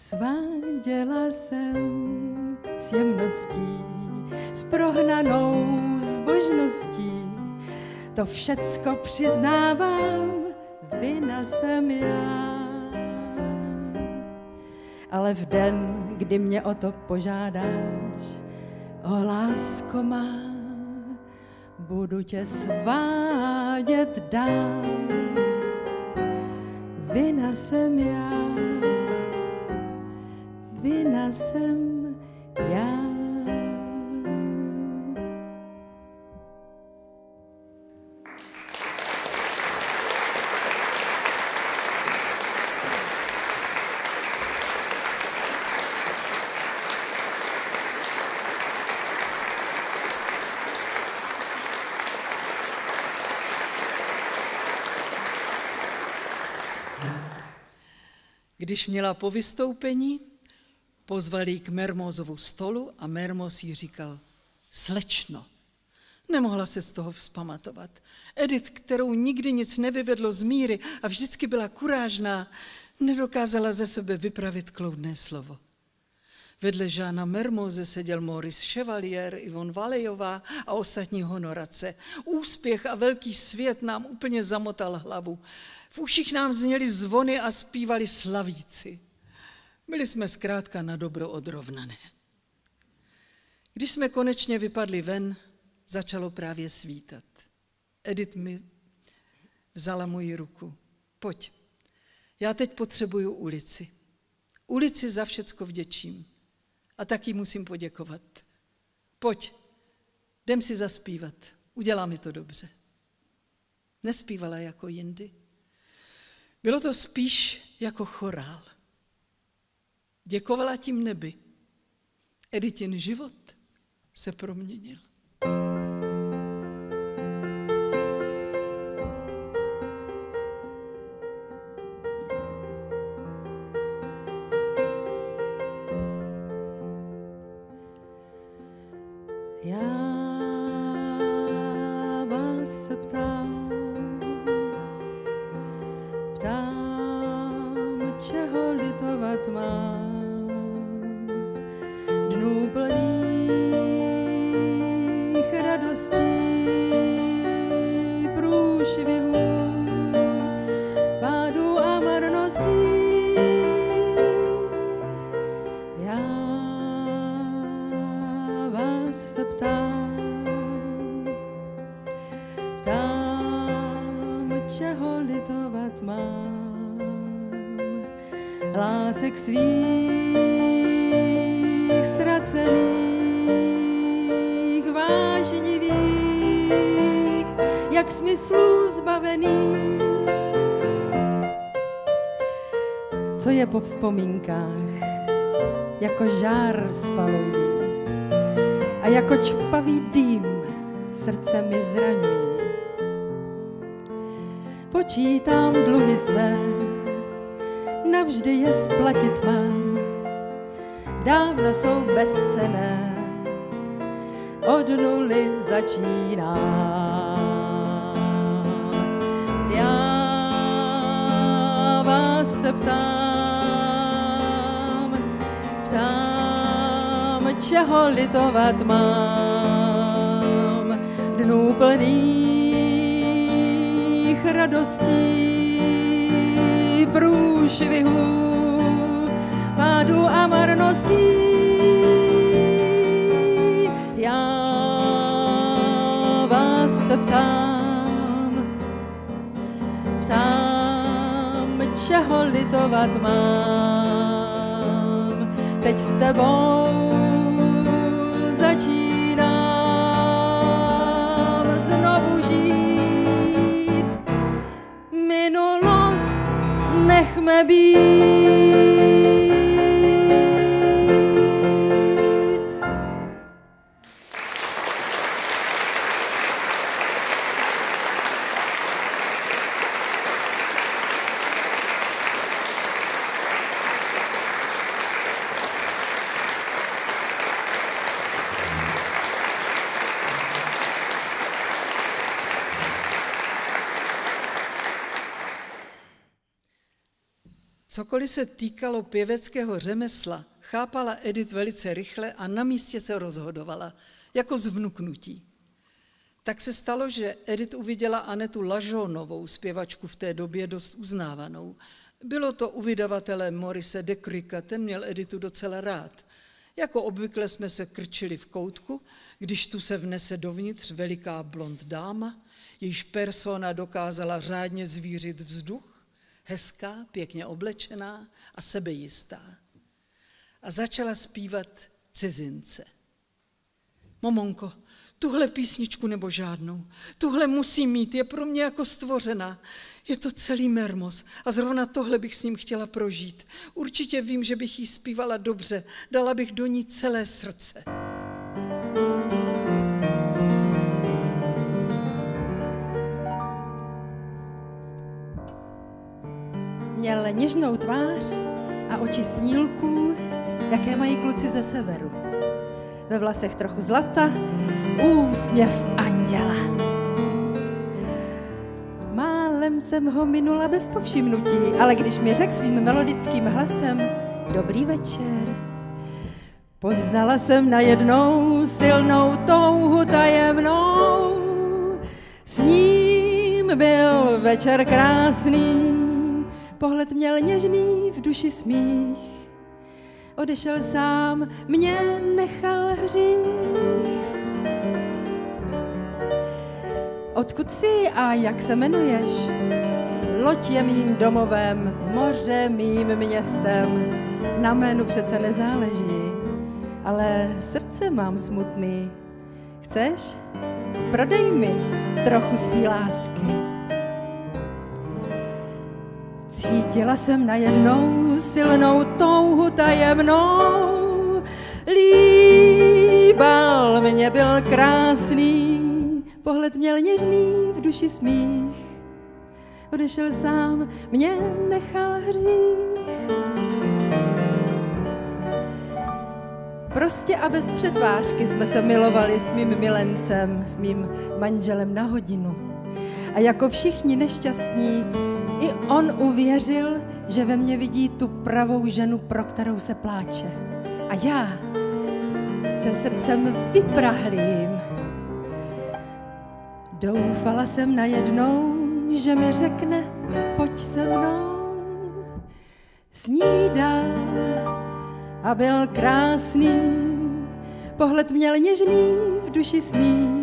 Sváděla jsem s jemností, s prohnanou zbožností. To všecko přiznávám, vina jsem já. Ale v den, kdy mě o to požádáš, o lásko má, budu tě svádět dál. Vina jsem já vina jsem já.
Když měla po vystoupení, pozvali k Mermozovu stolu a Mermos jí říkal, slečno, Nemohla se z toho vzpamatovat. Edith, kterou nikdy nic nevyvedlo z míry a vždycky byla kurážná, nedokázala ze sebe vypravit kloudné slovo. Vedle Žána Mermoze seděl Maurice Chevalier, Ivon Valejová a ostatní honorace. Úspěch a velký svět nám úplně zamotal hlavu. V uších nám zněly zvony a zpívali slavíci. Byli jsme zkrátka na dobro odrovnané. Když jsme konečně vypadli ven, začalo právě svítat. Edith mi vzala moji ruku. Pojď, já teď potřebuju ulici. Ulici za všecko vděčím. A taky musím poděkovat. Pojď, jdem si zaspívat. Udělá mi to dobře. Nespívala jako jindy. Bylo to spíš jako chorál. Děkovala tím nebi. Editin život se proměnil.
Vzpomínkách, jako žár spalují a jako čpavý dým srdce mi zraňují. Počítám dluhy své, navždy je splatit mám. Dávno jsou bezcené, od nuly začíná. Já vás se ptám, čeho litovat mám, dnů plných radostí průšvihů, pádu a marností. Já vás se ptám, ptám, čeho litovat mám. Teď s tebou začínám znovu žít. Minulost nechme být.
Se týkalo pěveckého řemesla, chápala Edith velice rychle a na místě se rozhodovala, jako z vnuknutí. Tak se stalo, že Edith uviděla Anetu Lažonovou, zpěvačku v té době dost uznávanou. Bylo to u vydavatele Morise de Kryka, ten měl Editu docela rád. Jako obvykle jsme se krčili v koutku, když tu se vnese dovnitř veliká blond dáma, jejíž persona dokázala řádně zvířit vzduch, hezká, pěkně oblečená a sebejistá. A začala zpívat cizince. Momonko, tuhle písničku nebo žádnou, tuhle musím mít, je pro mě jako stvořená. Je to celý Mermos a zrovna tohle bych s ním chtěla prožít. Určitě vím, že bych jí zpívala dobře, dala bych do ní celé srdce.
Měl něžnou tvář a oči snílků, jaké mají kluci ze severu. Ve vlasech trochu zlata, úsměv anděla. Málem jsem ho minula bez povšimnutí, ale když mi řekl svým melodickým hlasem Dobrý večer, poznala jsem najednou silnou touhu tajemnou. S ním byl večer krásný, pohled měl něžný, v duši smích. Odešel sám, mě nechal hřích. Odkud jsi a jak se jmenuješ? Loď je mým domovem, moře mým městem. Na jménu přece nezáleží, ale srdce mám smutný. Chceš? Prodej mi trochu svý lásky. Cítila jsem najednou silnou touhu tajemnou. Líbal mě byl krásný, pohled měl něžný, v duši smích. Odešel sám, mě nechal hřích. Prostě a bez přetvářky jsme se milovali s mým milencem, s mým manželem na hodinu. A jako všichni nešťastní, i on uvěřil, že ve mně vidí tu pravou ženu, pro kterou se pláče. A já se srdcem vyprahlým. Doufala jsem najednou, že mi řekne, pojď se mnou. Snídal a byl krásný, pohled měl něžný, v duši smích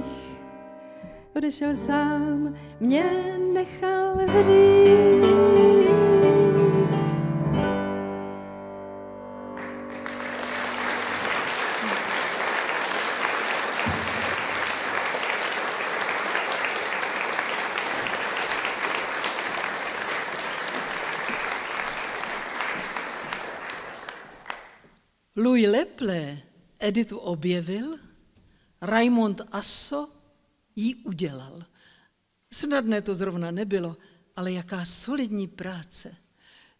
odešel sám, mě nechal hřít.
Louis Leple Editu objevil, Raimond Asso jí udělal. Snadné to zrovna nebylo, ale jaká solidní práce.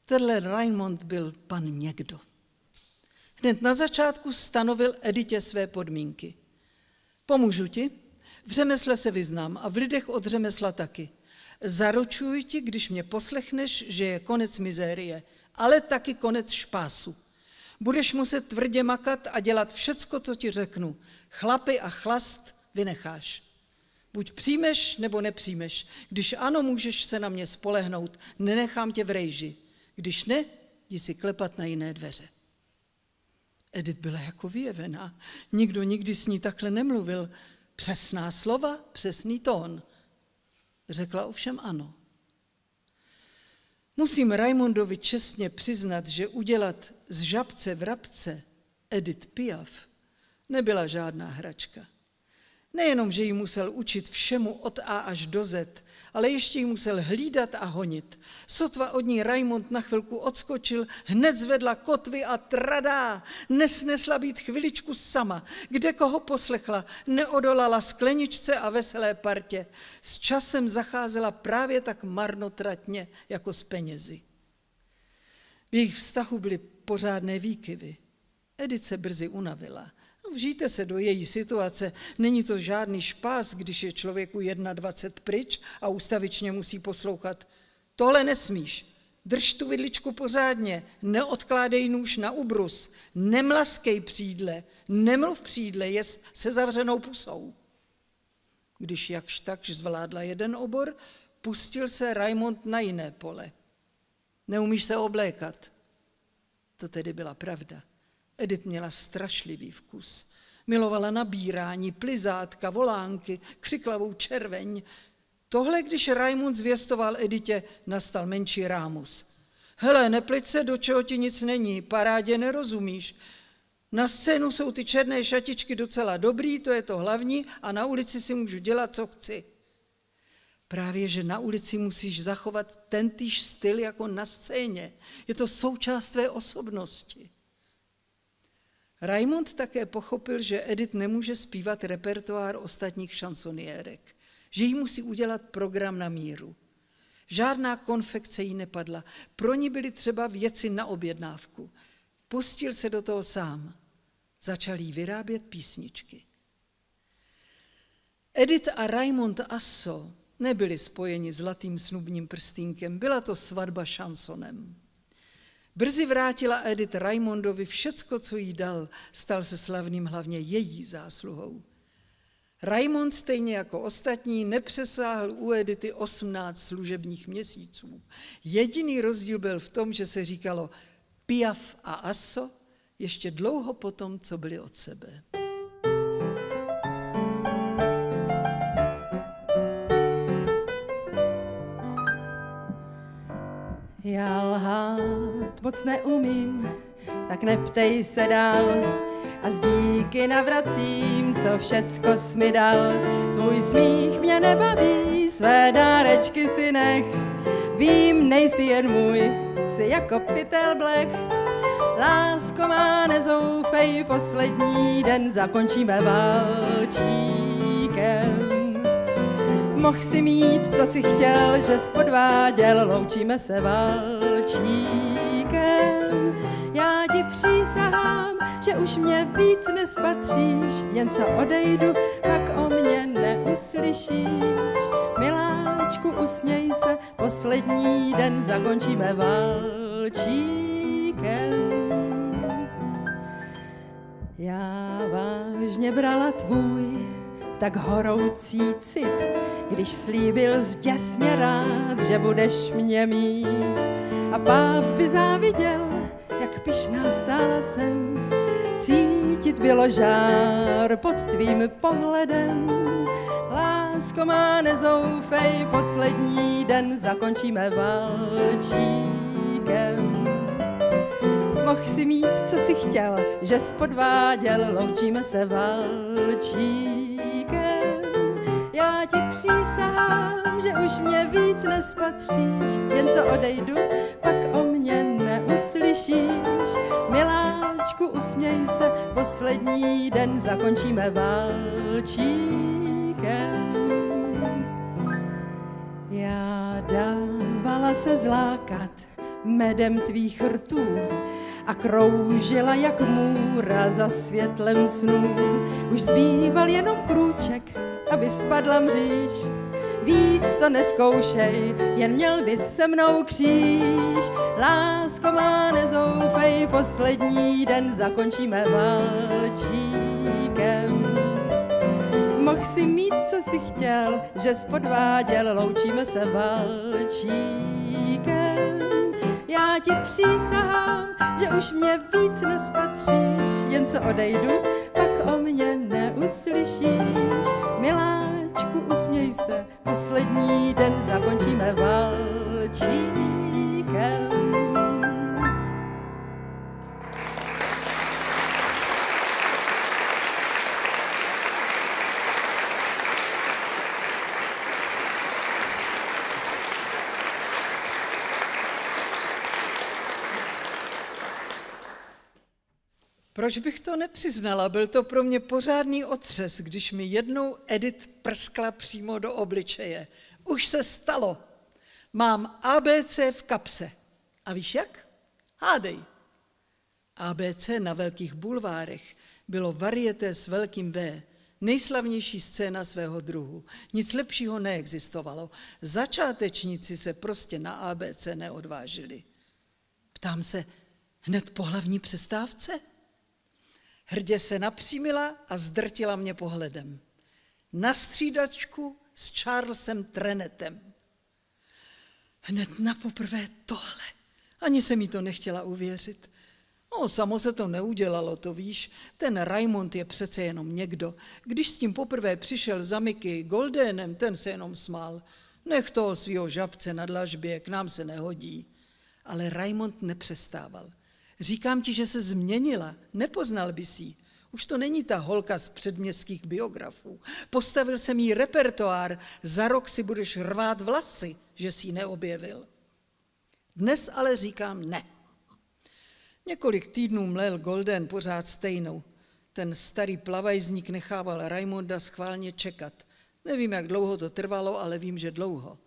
Tenhle Raimond byl pan někdo. Hned na začátku stanovil Editě své podmínky. Pomůžu ti, v řemesle se vyznám a v lidech od řemesla taky. Zaručuji ti, když mě poslechneš, že je konec mizérie, ale taky konec špásu. Budeš muset tvrdě makat a dělat všecko, co ti řeknu. Chlapy a chlast vynecháš. Buď přijmeš, nebo nepřijmeš. Když ano, můžeš se na mě spolehnout, nenechám tě v rejži. Když ne, jdi si klepat na jiné dveře. Edith byla jako vyjevená. Nikdo nikdy s ní takhle nemluvil. Přesná slova, přesný tón. Řekla ovšem ano. Musím Raimondovi čestně přiznat, že udělat z žabce vrabce Edith Piaf nebyla žádná hračka. Nejenom, že ji musel učit všemu od A až do Z, ale ještě ji musel hlídat a honit. Sotva od ní Raimond na chvilku odskočil, hned zvedla kotvy a tradá. Nesnesla být chviličku sama. Kde koho poslechla, neodolala skleničce a veselé partě. S časem zacházela právě tak marnotratně jako s penězi. V jejich vztahu byly pořádné výkyvy. Edice brzy unavila. No, vžijte se do její situace. Není to žádný špás, když je člověku 21 pryč a ustavičně musí poslouchat. Tohle nesmíš. Drž tu vidličku pořádně, neodkládej nůž na ubrus, nemlaskej přídle, nemluv přídle, je se zavřenou pusou. Když jakž takž zvládla jeden obor, pustil se Raimond na jiné pole. Neumíš se oblékat. To tedy byla pravda. Edith měla strašlivý vkus. Milovala nabírání, plizátka, volánky, křiklavou červeň. Tohle, když Raimund zvěstoval Editě, nastal menší rámus. Hele, nepliť se, do čeho ti nic není, parádě nerozumíš. Na scénu jsou ty černé šatičky docela dobrý, to je to hlavní, a na ulici si můžu dělat, co chci. Právě, že na ulici musíš zachovat tentýž styl jako na scéně. Je to součást tvé osobnosti. Raimond také pochopil, že Edith nemůže zpívat repertoár ostatních šansoniérek, že jí musí udělat program na míru. Žádná konfekce jí nepadla. Pro ní byly třeba věci na objednávku. Pustil se do toho sám. Začal jí vyrábět písničky. Edith a Raimond Asso nebyli spojeni zlatým snubním prstínkem, byla to svatba šansonem. Brzy vrátila Edith Raimondovi všecko, co jí dal, stal se slavným hlavně její zásluhou. Raimond stejně jako ostatní nepřesáhl u Edity 18 služebních měsíců. Jediný rozdíl byl v tom, že se říkalo Piaf a Asso ještě dlouho potom, co byli od sebe.
Já lhát moc neumím, tak neptej se dál a z díky navracím, co všecko jsi mi dal. Tvůj smích mě nebaví, své dárečky si nech, vím, nejsi jen můj, jsi jako pytel blech. Lásko má nezoufej, poslední den zakončíme válčíkem. Mohl si mít, co si chtěl, že spodváděl, loučíme se válčíkem. Já ti přísahám, že už mě víc nespatříš, jen co odejdu, pak o mě neuslyšíš. Miláčku, usměj se, poslední den zakončíme válčíkem. Já vážně brala tvůj tak horoucí cit, když slíbil zděsně rád, že budeš mě mít. A páv by záviděl, jak pišná stála jsem, cítit bylo žár pod tvým pohledem. Lásko má nezoufej, poslední den zakončíme válčíkem. Mohl si mít, co si chtěl, že spodváděl, loučíme se válčíkem já ti přísahám, že už mě víc nespatříš, jen co odejdu, pak o mě neuslyšíš. Miláčku, usměj se, poslední den zakončíme válčíkem. Já dávala se zlákat medem tvých rtů a kroužila jak můra za světlem snů. Už zbýval jenom krůček aby spadla mříž. Víc to neskoušej, jen měl bys se mnou kříž. Lásko má nezoufej, poslední den zakončíme válčíkem. Mohl si mít, co si chtěl, že spodváděl, loučíme se válčíkem. Já ti přísahám, že už mě víc nespatříš, jen co odejdu, pak o mě neuslyšíš. Miláčku, usměj se, poslední den zakončíme válčíkem.
Proč bych to nepřiznala? Byl to pro mě pořádný otřes, když mi jednou Edit prskla přímo do obličeje. Už se stalo. Mám ABC v kapse. A víš jak? Hádej. ABC na velkých bulvárech bylo varieté s velkým V, nejslavnější scéna svého druhu. Nic lepšího neexistovalo. Začátečníci se prostě na ABC neodvážili. Ptám se, hned po hlavní přestávce? Hrdě se napřímila a zdrtila mě pohledem. Na střídačku s Charlesem Trenetem. Hned na poprvé tohle. Ani se mi to nechtěla uvěřit. No, samo se to neudělalo, to víš. Ten Raimond je přece jenom někdo. Když s tím poprvé přišel za Miky Goldenem, ten se jenom smál. Nech toho svého žabce na dlažbě, k nám se nehodí. Ale Raimond nepřestával. Říkám ti, že se změnila, nepoznal by si Už to není ta holka z předměstských biografů. Postavil jsem jí repertoár, za rok si budeš rvát vlasy, že si ji neobjevil. Dnes ale říkám ne. Několik týdnů mlel Golden pořád stejnou. Ten starý plavajzník nechával Raimonda schválně čekat. Nevím, jak dlouho to trvalo, ale vím, že dlouho.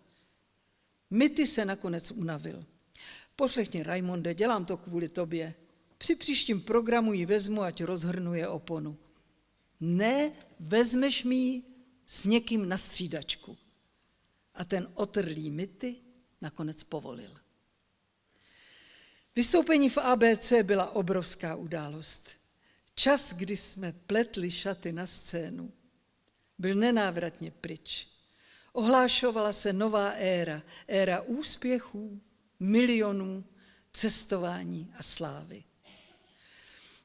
Myty se nakonec unavil. Poslechni, Raimonde, dělám to kvůli tobě. Při příštím programu ji vezmu, ať rozhrnuje oponu. Ne, vezmeš mi s někým na střídačku. A ten otrlý myty nakonec povolil. Vystoupení v ABC byla obrovská událost. Čas, kdy jsme pletli šaty na scénu, byl nenávratně pryč. Ohlášovala se nová éra, éra úspěchů, milionů, cestování a slávy.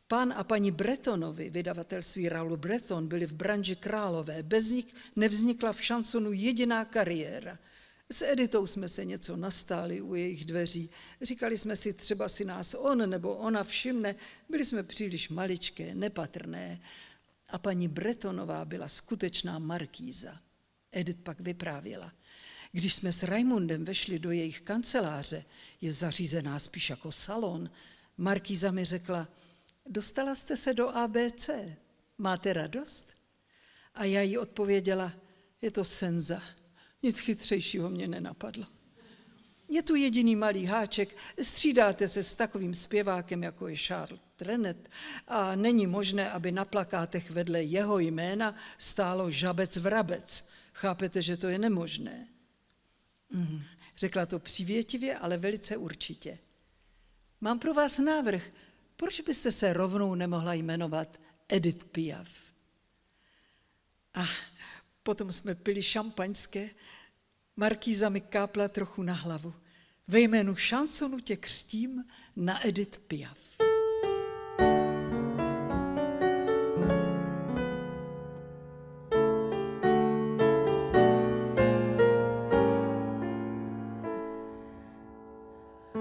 Pán a paní Bretonovi, vydavatelství Raul Breton, byli v branži králové. Bez nich nevznikla v šansonu jediná kariéra. S Editou jsme se něco nastáli u jejich dveří. Říkali jsme si, třeba si nás on nebo ona všimne. Byli jsme příliš maličké, nepatrné. A paní Bretonová byla skutečná markíza. Edith pak vyprávěla. Když jsme s Raimundem vešli do jejich kanceláře, je zařízená spíš jako salon, Markíza mi řekla, dostala jste se do ABC, máte radost? A já jí odpověděla, je to senza, nic chytřejšího mě nenapadlo. Je tu jediný malý háček, střídáte se s takovým zpěvákem, jako je Charles Trenet a není možné, aby na plakátech vedle jeho jména stálo žabec vrabec. Chápete, že to je nemožné? Mm, řekla to přivětivě, ale velice určitě. Mám pro vás návrh. Proč byste se rovnou nemohla jmenovat Edith Piaf? A potom jsme pili šampaňské, Markýza mi kápla trochu na hlavu. Ve jménu šansonu tě křtím na Edith Piaf.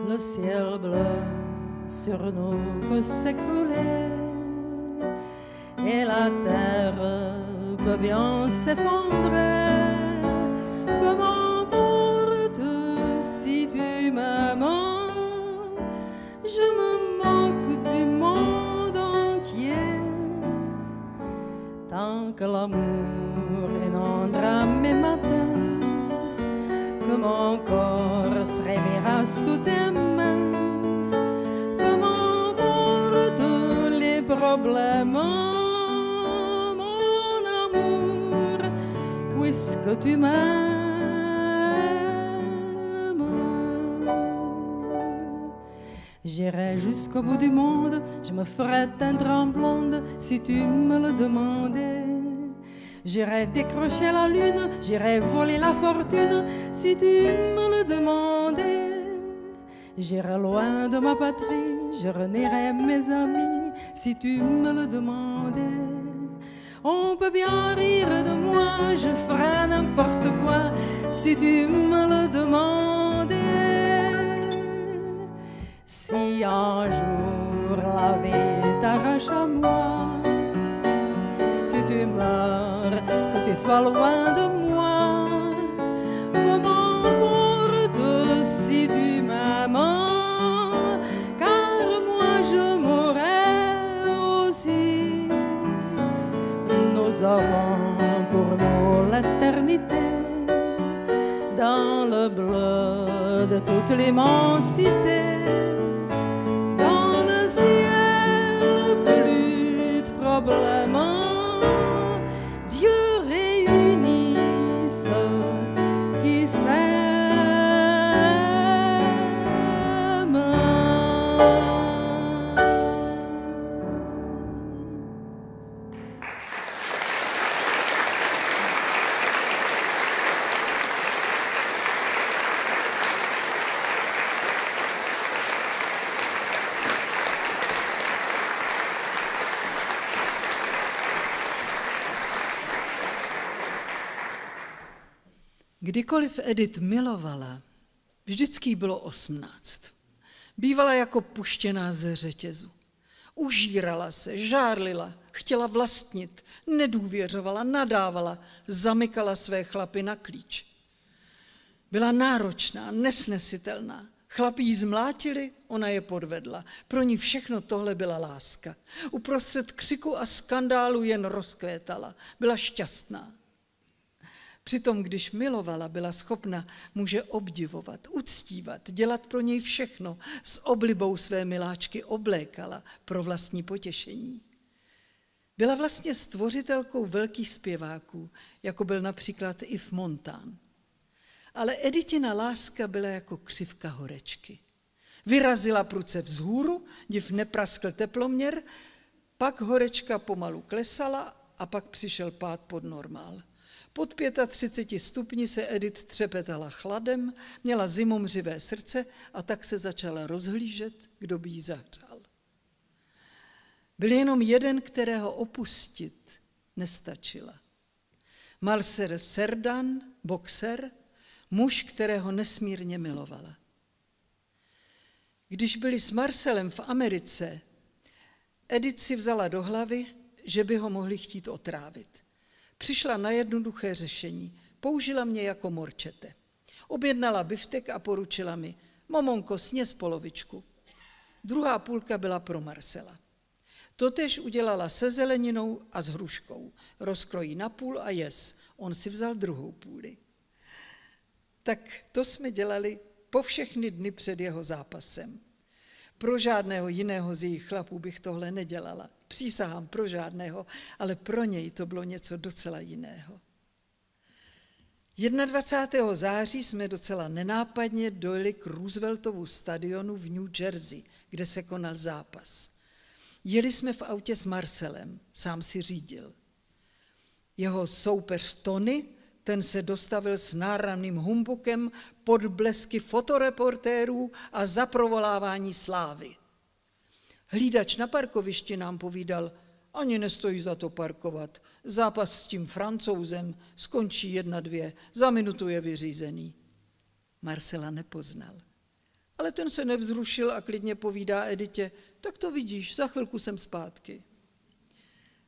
Le ciel bleu sur nous peut s'écrouler et la terre peut bien s'effondrer. Peu m'importe si tu m'aimes, je me moque du monde entier. Tant que l'amour inondera mes matins, que mon corps sous tes mains, peu m'importe les problèmes, mon amour, puisque tu m'aimes? J'irai jusqu'au bout du monde, je me ferai teindre en blonde si tu me le demandais. J'irai décrocher la lune, j'irai voler la fortune si tu me le demandais. J'irai loin de ma patrie, je renierai mes amis si tu me le demandais. On peut bien rire de moi, je ferai n'importe quoi si tu me le demandais. Si un jour la vie t'arrache à moi, si tu meurs, que tu sois loin de moi, pour nous l'éternité dans le bleu de toute l'immensité. Dans le ciel, plus de problèmes.
Kdykoliv Edith milovala, vždycky bylo osmnáct. Bývala jako puštěná ze řetězu. Užírala se, žárlila, chtěla vlastnit, nedůvěřovala, nadávala, zamykala své chlapy na klíč. Byla náročná, nesnesitelná. Chlapí ji zmlátili, ona je podvedla. Pro ní všechno tohle byla láska. Uprostřed křiku a skandálu jen rozkvétala. Byla šťastná. Přitom, když milovala, byla schopna muže obdivovat, uctívat, dělat pro něj všechno, s oblibou své miláčky oblékala pro vlastní potěšení. Byla vlastně stvořitelkou velkých zpěváků, jako byl například Yves Montan. Ale Editina láska byla jako křivka horečky. Vyrazila pruce vzhůru, div nepraskl teploměr, pak horečka pomalu klesala a pak přišel pád pod normál. Pod 35 stupni se Edith třepetala chladem, měla zimomřivé srdce a tak se začala rozhlížet, kdo by jí zahřál. Byl jenom jeden, kterého opustit nestačila. Marcel Serdan, boxer, muž, kterého nesmírně milovala. Když byli s Marcelem v Americe, Edith si vzala do hlavy, že by ho mohli chtít otrávit. Přišla na jednoduché řešení. Použila mě jako morčete. Objednala biftek a poručila mi, momonko, sněz polovičku. Druhá půlka byla pro Marcela. Totež udělala se zeleninou a s hruškou. Rozkrojí na půl a jes. On si vzal druhou půli. Tak to jsme dělali po všechny dny před jeho zápasem. Pro žádného jiného z jejich chlapů bych tohle nedělala. Přísahám pro žádného, ale pro něj to bylo něco docela jiného. 21. září jsme docela nenápadně dojeli k Rooseveltovu stadionu v New Jersey, kde se konal zápas. Jeli jsme v autě s Marcelem, sám si řídil. Jeho soupeř Tony ten se dostavil s náramným humbukem pod blesky fotoreportérů a zaprovolávání slávy. Hlídač na parkovišti nám povídal, ani nestojí za to parkovat. Zápas s tím francouzem skončí jedna dvě, za minutu je vyřízený. Marcela nepoznal. Ale ten se nevzrušil a klidně povídá Editě, tak to vidíš, za chvilku jsem zpátky.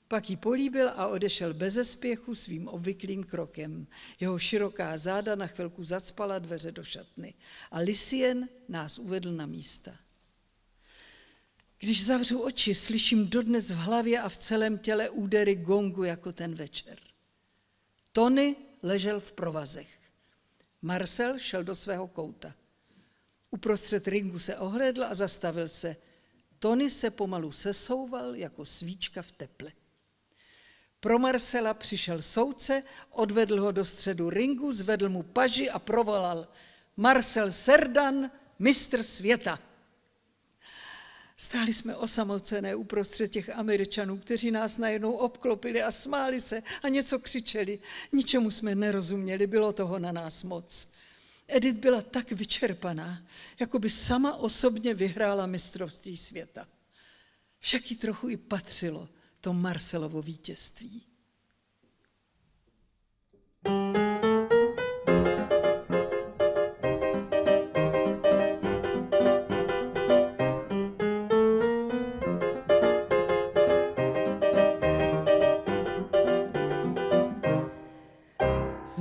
Pak ji políbil a odešel bez spěchu svým obvyklým krokem. Jeho široká záda na chvilku zacpala dveře do šatny a Lisien nás uvedl na místa. Když zavřu oči, slyším dodnes v hlavě a v celém těle údery gongu jako ten večer. Tony ležel v provazech. Marcel šel do svého kouta. Uprostřed ringu se ohledl a zastavil se. Tony se pomalu sesouval jako svíčka v teple. Pro Marcela přišel soudce, odvedl ho do středu ringu, zvedl mu paži a provolal Marcel Serdan, mistr světa. Stáli jsme osamocené uprostřed těch Američanů, kteří nás najednou obklopili a smáli se a něco křičeli. Ničemu jsme nerozuměli, bylo toho na nás moc. Edith byla tak vyčerpaná, jako by sama osobně vyhrála mistrovství světa. Však jí trochu i patřilo, to Marcelovo vítězství.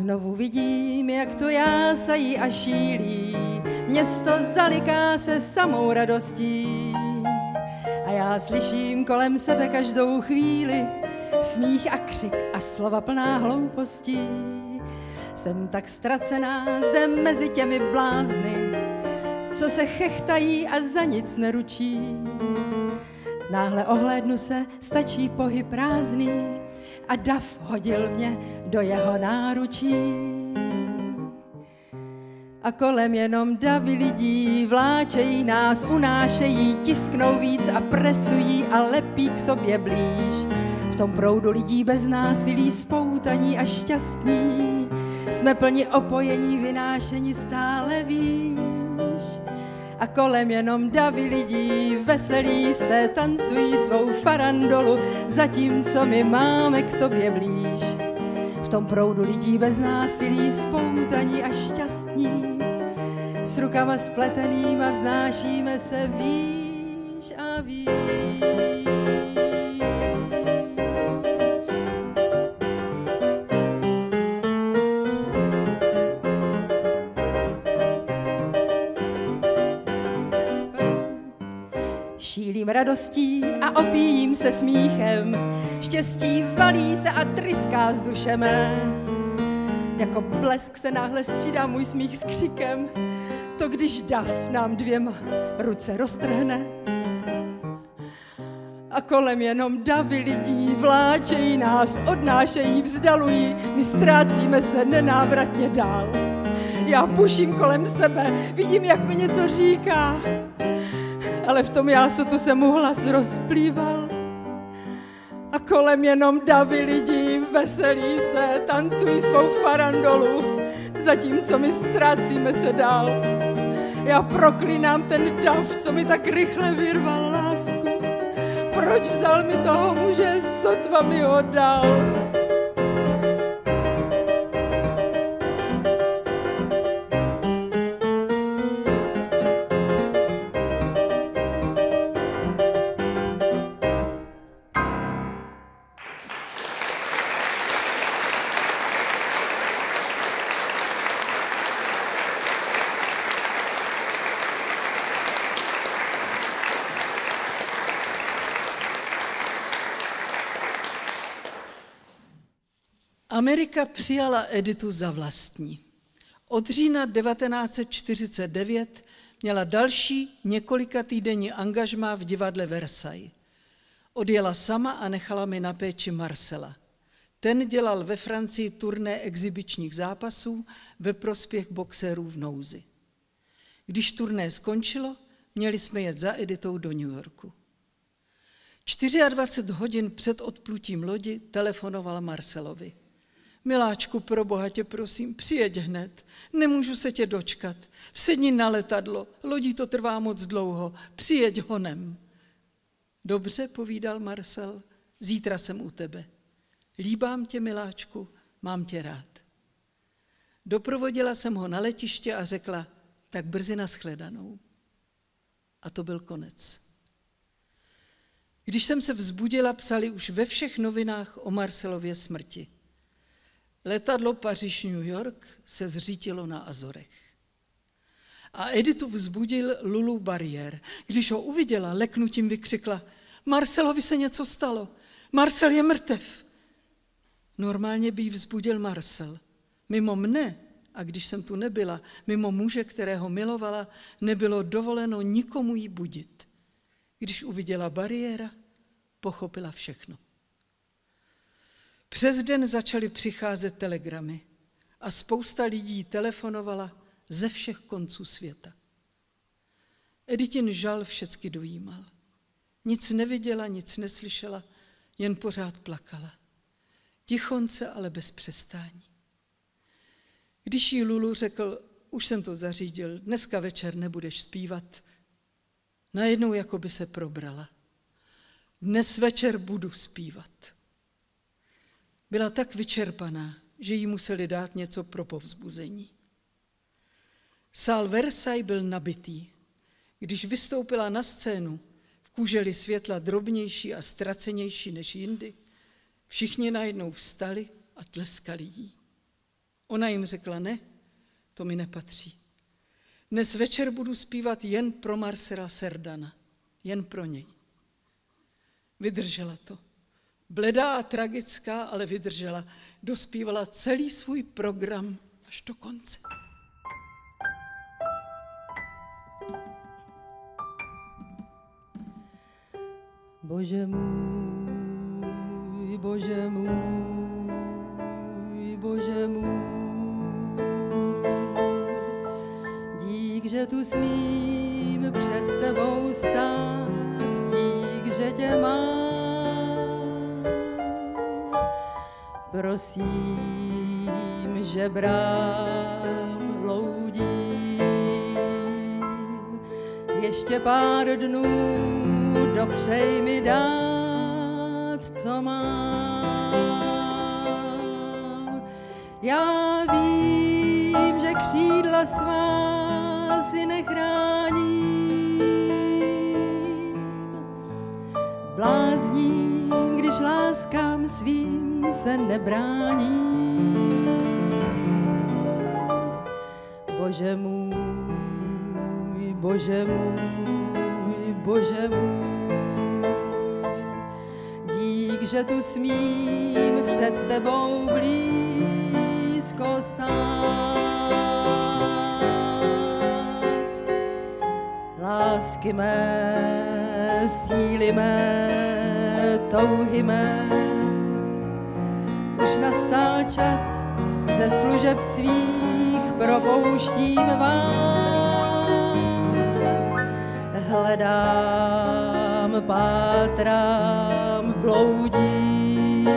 Znovu vidím, jak to jásají a šílí, město zaliká se samou radostí a já slyším kolem sebe každou chvíli smích a křik a slova plná hloupostí. Jsem tak ztracená zde mezi těmi blázny, co se chechtají a za nic neručí. Náhle ohlédnu se, stačí pohyb prázdný a dav hodil mě do jeho náručí a kolem jenom davy lidí vláčejí nás, unášejí, tisknou víc a presují a lepí k sobě blíž. V tom proudu lidí bez násilí, spoutaní a šťastní, jsme plni opojení, vynášení stále výš. A kolem jenom davy lidí, veselí se, tancují svou farandolu, zatímco my máme k sobě blíž. V tom proudu lidí bez násilí, spoutaní a šťastní, s rukama spletenýma vznášíme se výš a výš. Šílím radostí a opíjím se smíchem, štěstí valí se a tryská z duše mé Jako blesk se náhle střídá můj smích s křikem. To když dav nám dvěma ruce roztrhne, a kolem jenom davy lidí vláčejí nás, odnášejí, vzdalují, my ztrácíme se nenávratně dál. Já puším kolem sebe, vidím, jak mi něco říká, ale v tom jásotu se mu hlas rozplýval. A kolem jenom davy lidí, veselí se, tancují svou farandolu, zatímco my ztrácíme se dál. Já proklínám ten dav, co mi tak rychle vyrval lásku. Proč vzal mi toho muže, sotva mi ho dal?
Amerika přijala Editu za vlastní. Od října 1949 měla další několika týdenní angažmá v divadle Versailles. Odjela sama a nechala mi na péči Marcela. Ten dělal ve Francii turné exibičních zápasů ve prospěch boxerů v nouzi. Když turné skončilo, měli jsme jet za Editou do New Yorku. 24 hodin před odplutím lodi telefonovala Marcelovi. Miláčku, pro boha tě prosím, přijeď hned, nemůžu se tě dočkat. Vsedni na letadlo, lodí to trvá moc dlouho, přijeď honem. Dobře, povídal Marcel, zítra jsem u tebe. Líbám tě, miláčku, mám tě rád. Doprovodila jsem ho na letiště a řekla, tak brzy naschledanou. A to byl konec. Když jsem se vzbudila, psali už ve všech novinách o Marcelově smrti. Letadlo Paříž-New York se zřítilo na Azorech. A Editu vzbudil Lulu Bariér. Když ho uviděla, leknutím vykřikla, Marcelovi se něco stalo, Marcel je mrtev. Normálně by vzbudil Marcel. Mimo mne, a když jsem tu nebyla, mimo muže, kterého milovala, nebylo dovoleno nikomu jí budit. Když uviděla bariéra, pochopila všechno. Přes den začaly přicházet telegramy a spousta lidí telefonovala ze všech konců světa. Editin žal všecky dojímal. Nic neviděla, nic neslyšela, jen pořád plakala. Tichonce, ale bez přestání. Když jí Lulu řekl, už jsem to zařídil, dneska večer nebudeš zpívat, najednou jako by se probrala. Dnes večer budu zpívat. Byla tak vyčerpaná, že jí museli dát něco pro povzbuzení. Sál Versailles byl nabitý. Když vystoupila na scénu, v kůželi světla drobnější a ztracenější než jindy, všichni najednou vstali a tleskali jí. Ona jim řekla, ne, to mi nepatří. Dnes večer budu zpívat jen pro Marcela Serdana, jen pro něj. Vydržela to. Bledá a tragická, ale vydržela. Dospívala celý svůj program až do konce.
Bože můj, bože můj, bože můj, dík, že tu smím před tebou stát, dík, že tě mám prosím, že brám loudím. Ještě pár dnů dopřej mi dát, co mám. Já vím, že křídla svá si nechráním. Blázním, když láskám svým se nebrání. Bože můj, bože můj, bože můj, dík, že tu smím před tebou blízko stát. Lásky mé, síly mé, touhy mé, nastal čas, ze služeb svých propouštím vás. Hledám, pátrám, bloudím,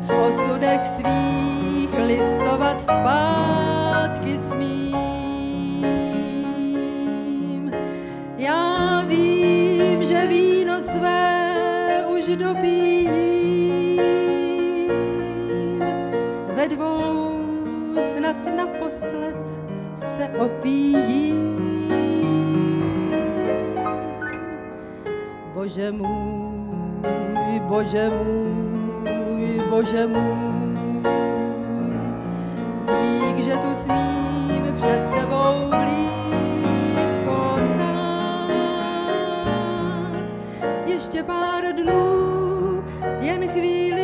v osudech svých listovat zpátky smím. Já vím, že víno své už dopijím, ve dvou snad naposled se opíjím. Bože můj, Bože můj, Bože můj, dík, že tu smím před tebou blízko stát. Ještě pár dnů, jen chvíli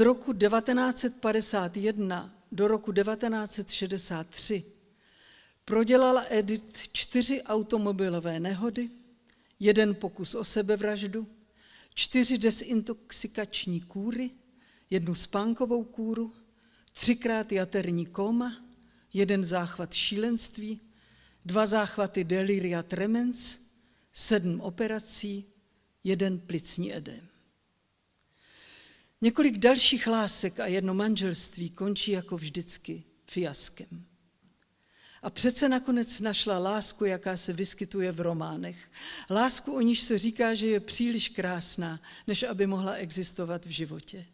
Roku 1951 do roku 1963 prodělala Edith čtyři automobilové nehody, jeden pokus o sebevraždu, čtyři desintoxikační kůry, jednu spánkovou kůru, třikrát jaterní koma, jeden záchvat šílenství, dva záchvaty deliria tremens, sedm operací, jeden plicní edém. Několik dalších lásek a jedno manželství končí jako vždycky fiaskem. A přece nakonec našla lásku, jaká se vyskytuje v románech. Lásku, o níž se říká, že je příliš krásná, než aby mohla existovat v životě.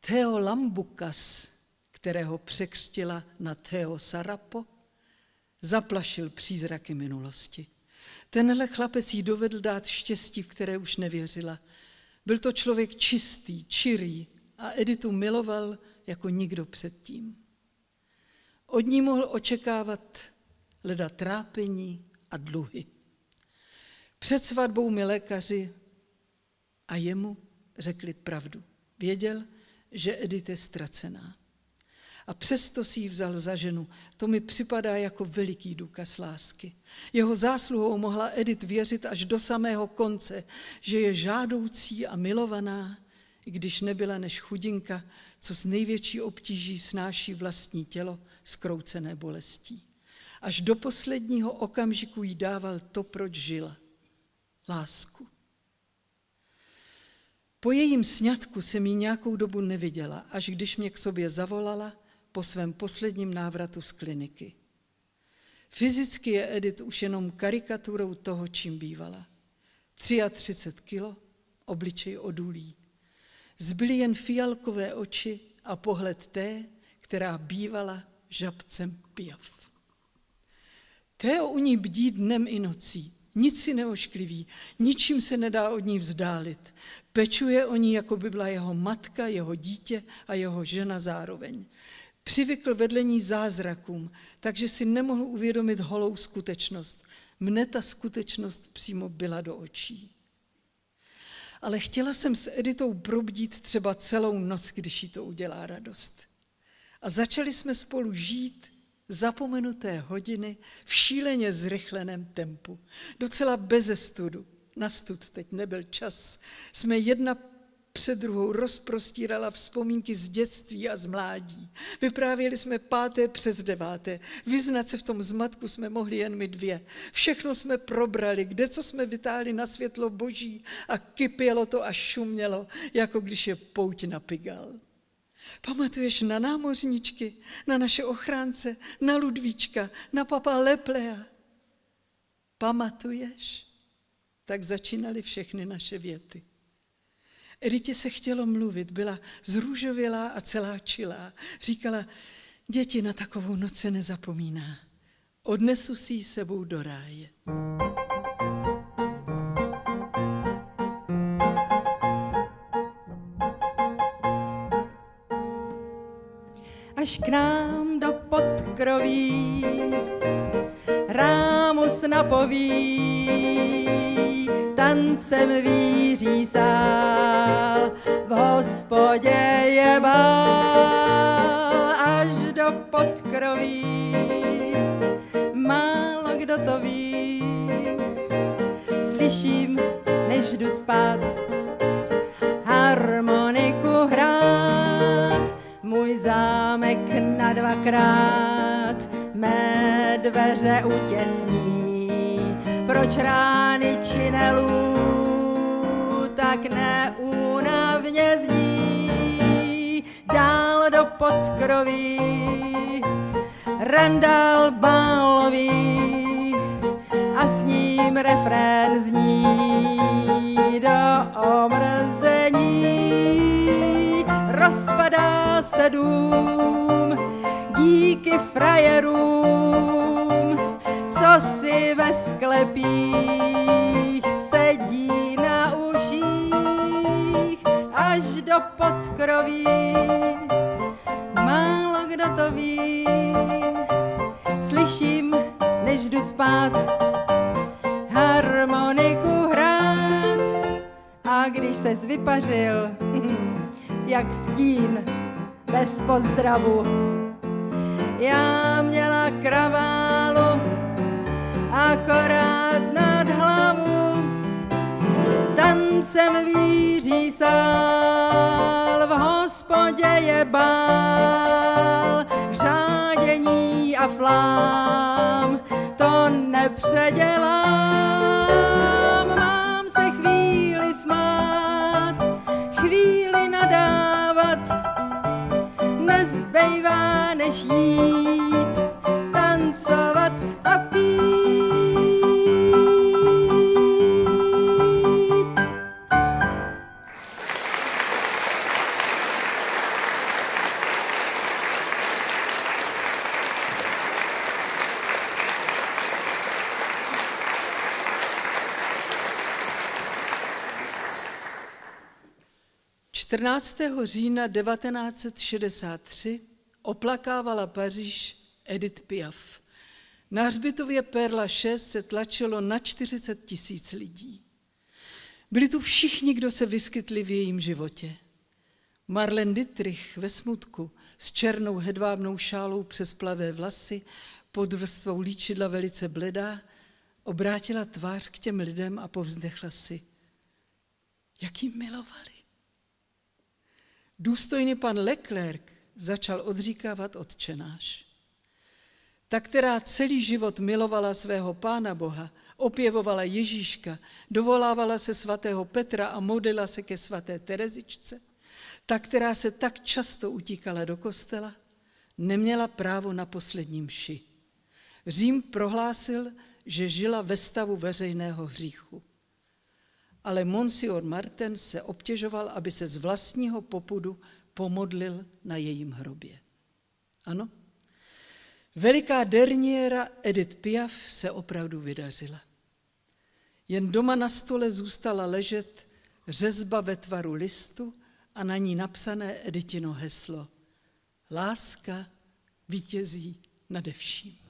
Theo Lambukas, kterého překřtila na Theo Sarapo, zaplašil přízraky minulosti. Tenhle chlapec jí dovedl dát štěstí, v které už nevěřila. Byl to člověk čistý, čirý a Editu miloval jako nikdo předtím. Od ní mohl očekávat leda trápení a dluhy. Před svatbou mi lékaři a jemu řekli pravdu. Věděl, že Edith je ztracená. A přesto si ji vzal za ženu. To mi připadá jako veliký důkaz lásky. Jeho zásluhou mohla Edith věřit až do samého konce, že je žádoucí a milovaná, i když nebyla než chudinka, co s největší obtíží snáší vlastní tělo skroucené bolestí. Až do posledního okamžiku jí dával to, proč žila. Lásku. Po jejím sňatku jsem jí nějakou dobu neviděla, až když mě k sobě zavolala po svém posledním návratu z kliniky. Fyzicky je Edith už jenom karikaturou toho, čím bývala. 33 kilo, obličej odulí. Zbyly jen fialkové oči a pohled té, která bývala žabcem pijav. Teo u ní bdí dnem i nocí, nic si neoškliví, ničím se nedá od ní vzdálit. Pečuje o ní, jako by byla jeho matka, jeho dítě a jeho žena zároveň. Přivykl vedle ní zázrakům, takže si nemohl uvědomit holou skutečnost. Mne ta skutečnost přímo byla do očí. Ale chtěla jsem s Editou probdít třeba celou noc, když jí to udělá radost. A začali jsme spolu žít zapomenuté hodiny v šíleně zrychleném tempu. Docela beze studu. Na stud teď nebyl čas. Jsme jedna před druhou rozprostírala vzpomínky z dětství a z mládí. Vyprávěli jsme páté přes deváté. Vyznat se v tom zmatku jsme mohli jen my dvě. Všechno jsme probrali, kde co jsme vytáhli na světlo boží a kypělo to a šumělo, jako když je pouť na pigal. Pamatuješ na námořničky, na naše ochránce, na Ludvíčka, na papa Leplea? Pamatuješ? Tak začínaly všechny naše věty. Editě se chtělo mluvit, byla zrůžovělá a celá čilá. Říkala, děti na takovou noc se nezapomíná. Odnesu si ji sebou do ráje.
Až k nám do podkroví rámus napoví, tancem víří sál, v hospodě je bál až do podkroví. Málo kdo to ví, slyším, než jdu spát, harmoniku hrát, můj zámek na dvakrát mé dveře utěsní. Proč rány činelů tak neúnavně zní? Dál do podkroví, randál bálový a s ním refrén zní do omrzení. Rozpadá se dům díky frajerům, co si ve sklepích sedí na uších až do podkroví. Málo kdo to ví, slyším, než jdu spát, harmoniku hrát. A když se vypařil, jak stín, bez pozdravu, já měla kraválu akorát nad hlavu. Tancem víří sál, v hospodě je bál, řádění a flám, to nepředělám. Mám se chvíli smát, chvíli nadávat, nezbejvá než jít,
14. října 1963 oplakávala Paříž Edith Piaf. Na hřbitově Perla 6 se tlačilo na 40 tisíc lidí. Byli tu všichni, kdo se vyskytli v jejím životě. Marlene Dietrich ve smutku s černou hedvábnou šálou přes plavé vlasy, pod vrstvou líčidla velice bledá, obrátila tvář k těm lidem a povzdechla si. Jak jí milovali. Důstojný pan Leclerc začal odříkávat odčenáš. Ta, která celý život milovala svého pána Boha, opěvovala Ježíška, dovolávala se svatého Petra a modlila se ke svaté Terezičce, ta, která se tak často utíkala do kostela, neměla právo na poslední mši. Řím prohlásil, že žila ve stavu veřejného hříchu. Ale Monsignor Martin se obtěžoval, aby se z vlastního popudu pomodlil na jejím hrobě. Ano, veliká derniéra Edith Piaf se opravdu vydařila. Jen doma na stole zůstala ležet řezba ve tvaru listu a na ní napsané Editino heslo Láska vítězí nade vším.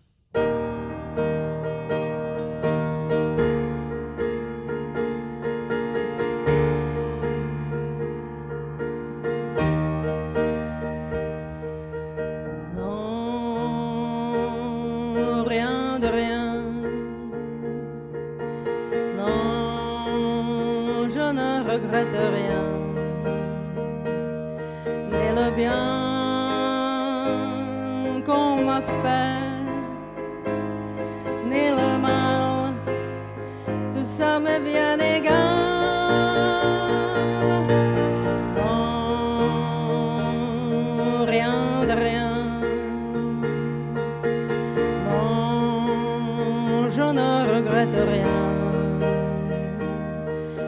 De rien.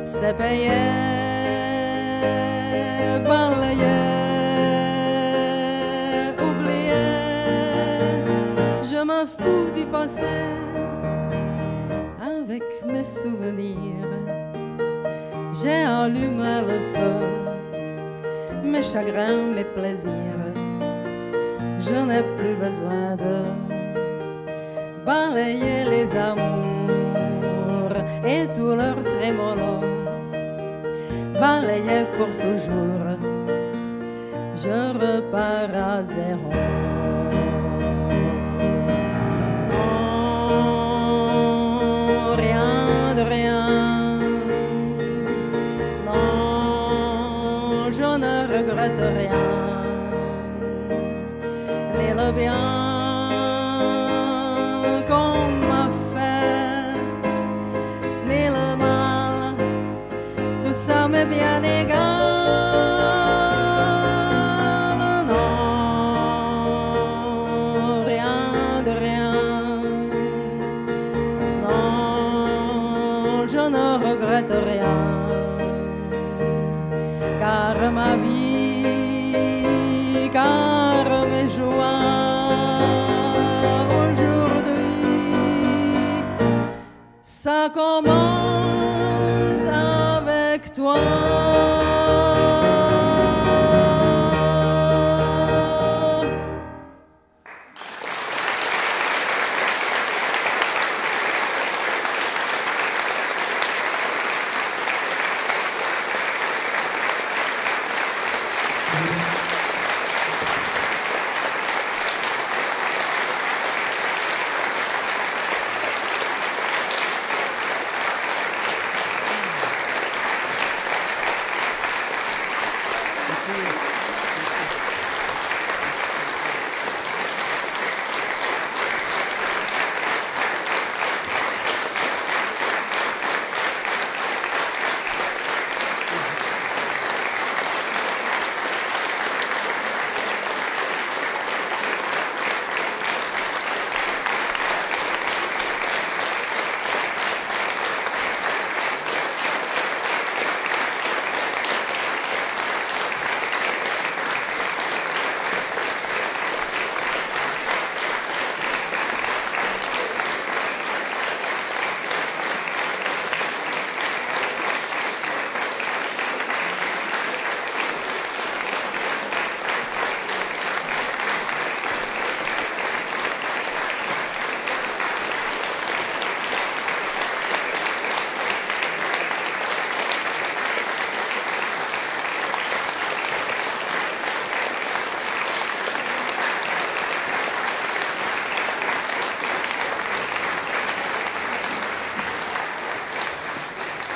C'est payé, balayé, oublié. Je m'en fous du passé avec mes souvenirs. J'ai allumé le feu, mes chagrins, mes plaisirs. Je n'ai plus besoin de balayer les amours et tout leur trémolo. Balayer pour toujours, je repars à zéro. Non, rien de rien. Non, je ne regrette rien. Ni le bien Non, rien de rien. Non, je ne regrette rien. Car ma vie, car mes joies aujourd'hui, ça commence avec toi.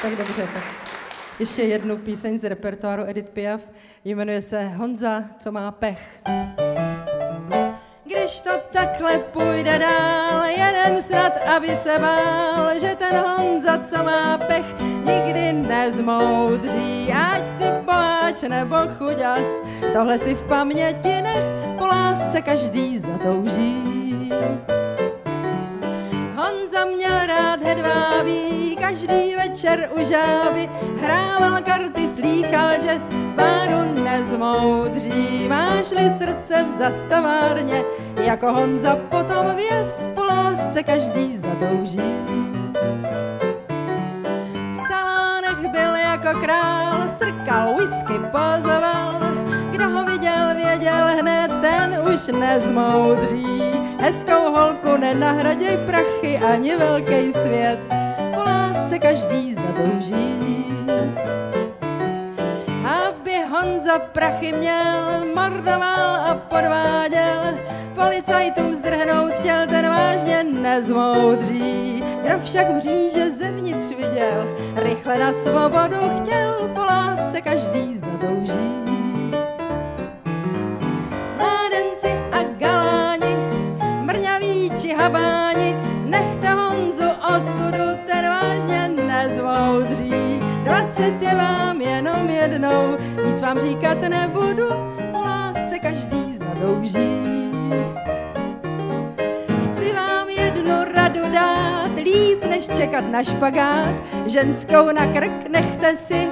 Tak dobře, tak ještě jednu píseň z repertoáru Edith Piaf. Jmenuje se Honza, co má pech. Když to takhle půjde dál, jeden snad, aby se bál, že ten Honza, co má pech, nikdy nezmoudří, ať si boháč nebo chuďas. Tohle si v paměti nech, po lásce každý zatouží. Hedvábí, každý večer u žáby hrával karty, slýchal jazz, páru nezmoudří. Máš-li srdce v zastavárně, jako Honza potom věz, po lásce každý zatouží. V salánech byl jako král, srkal, whisky pozoval, kdo ho viděl, věděl hned, ten už nezmoudří. Hezkou holku nenahraděj prachy ani velký svět, po lásce každý zatouží. Aby Honza prachy měl, mordoval a podváděl, policajtům zdrhnout chtěl, ten vážně nezmoudří. Kdo však mříže zevnitř viděl, rychle na svobodu chtěl, po lásce každý zatouží. A galáni, mrňaví či habáni, nechte Honzu osudu, ten vážně nezmoudří. Dvacet je vám jenom jednou, víc vám říkat nebudu, po lásce každý zatouží. Chci vám jednu radu dát, líp než čekat na špagát, ženskou na krk nechte si,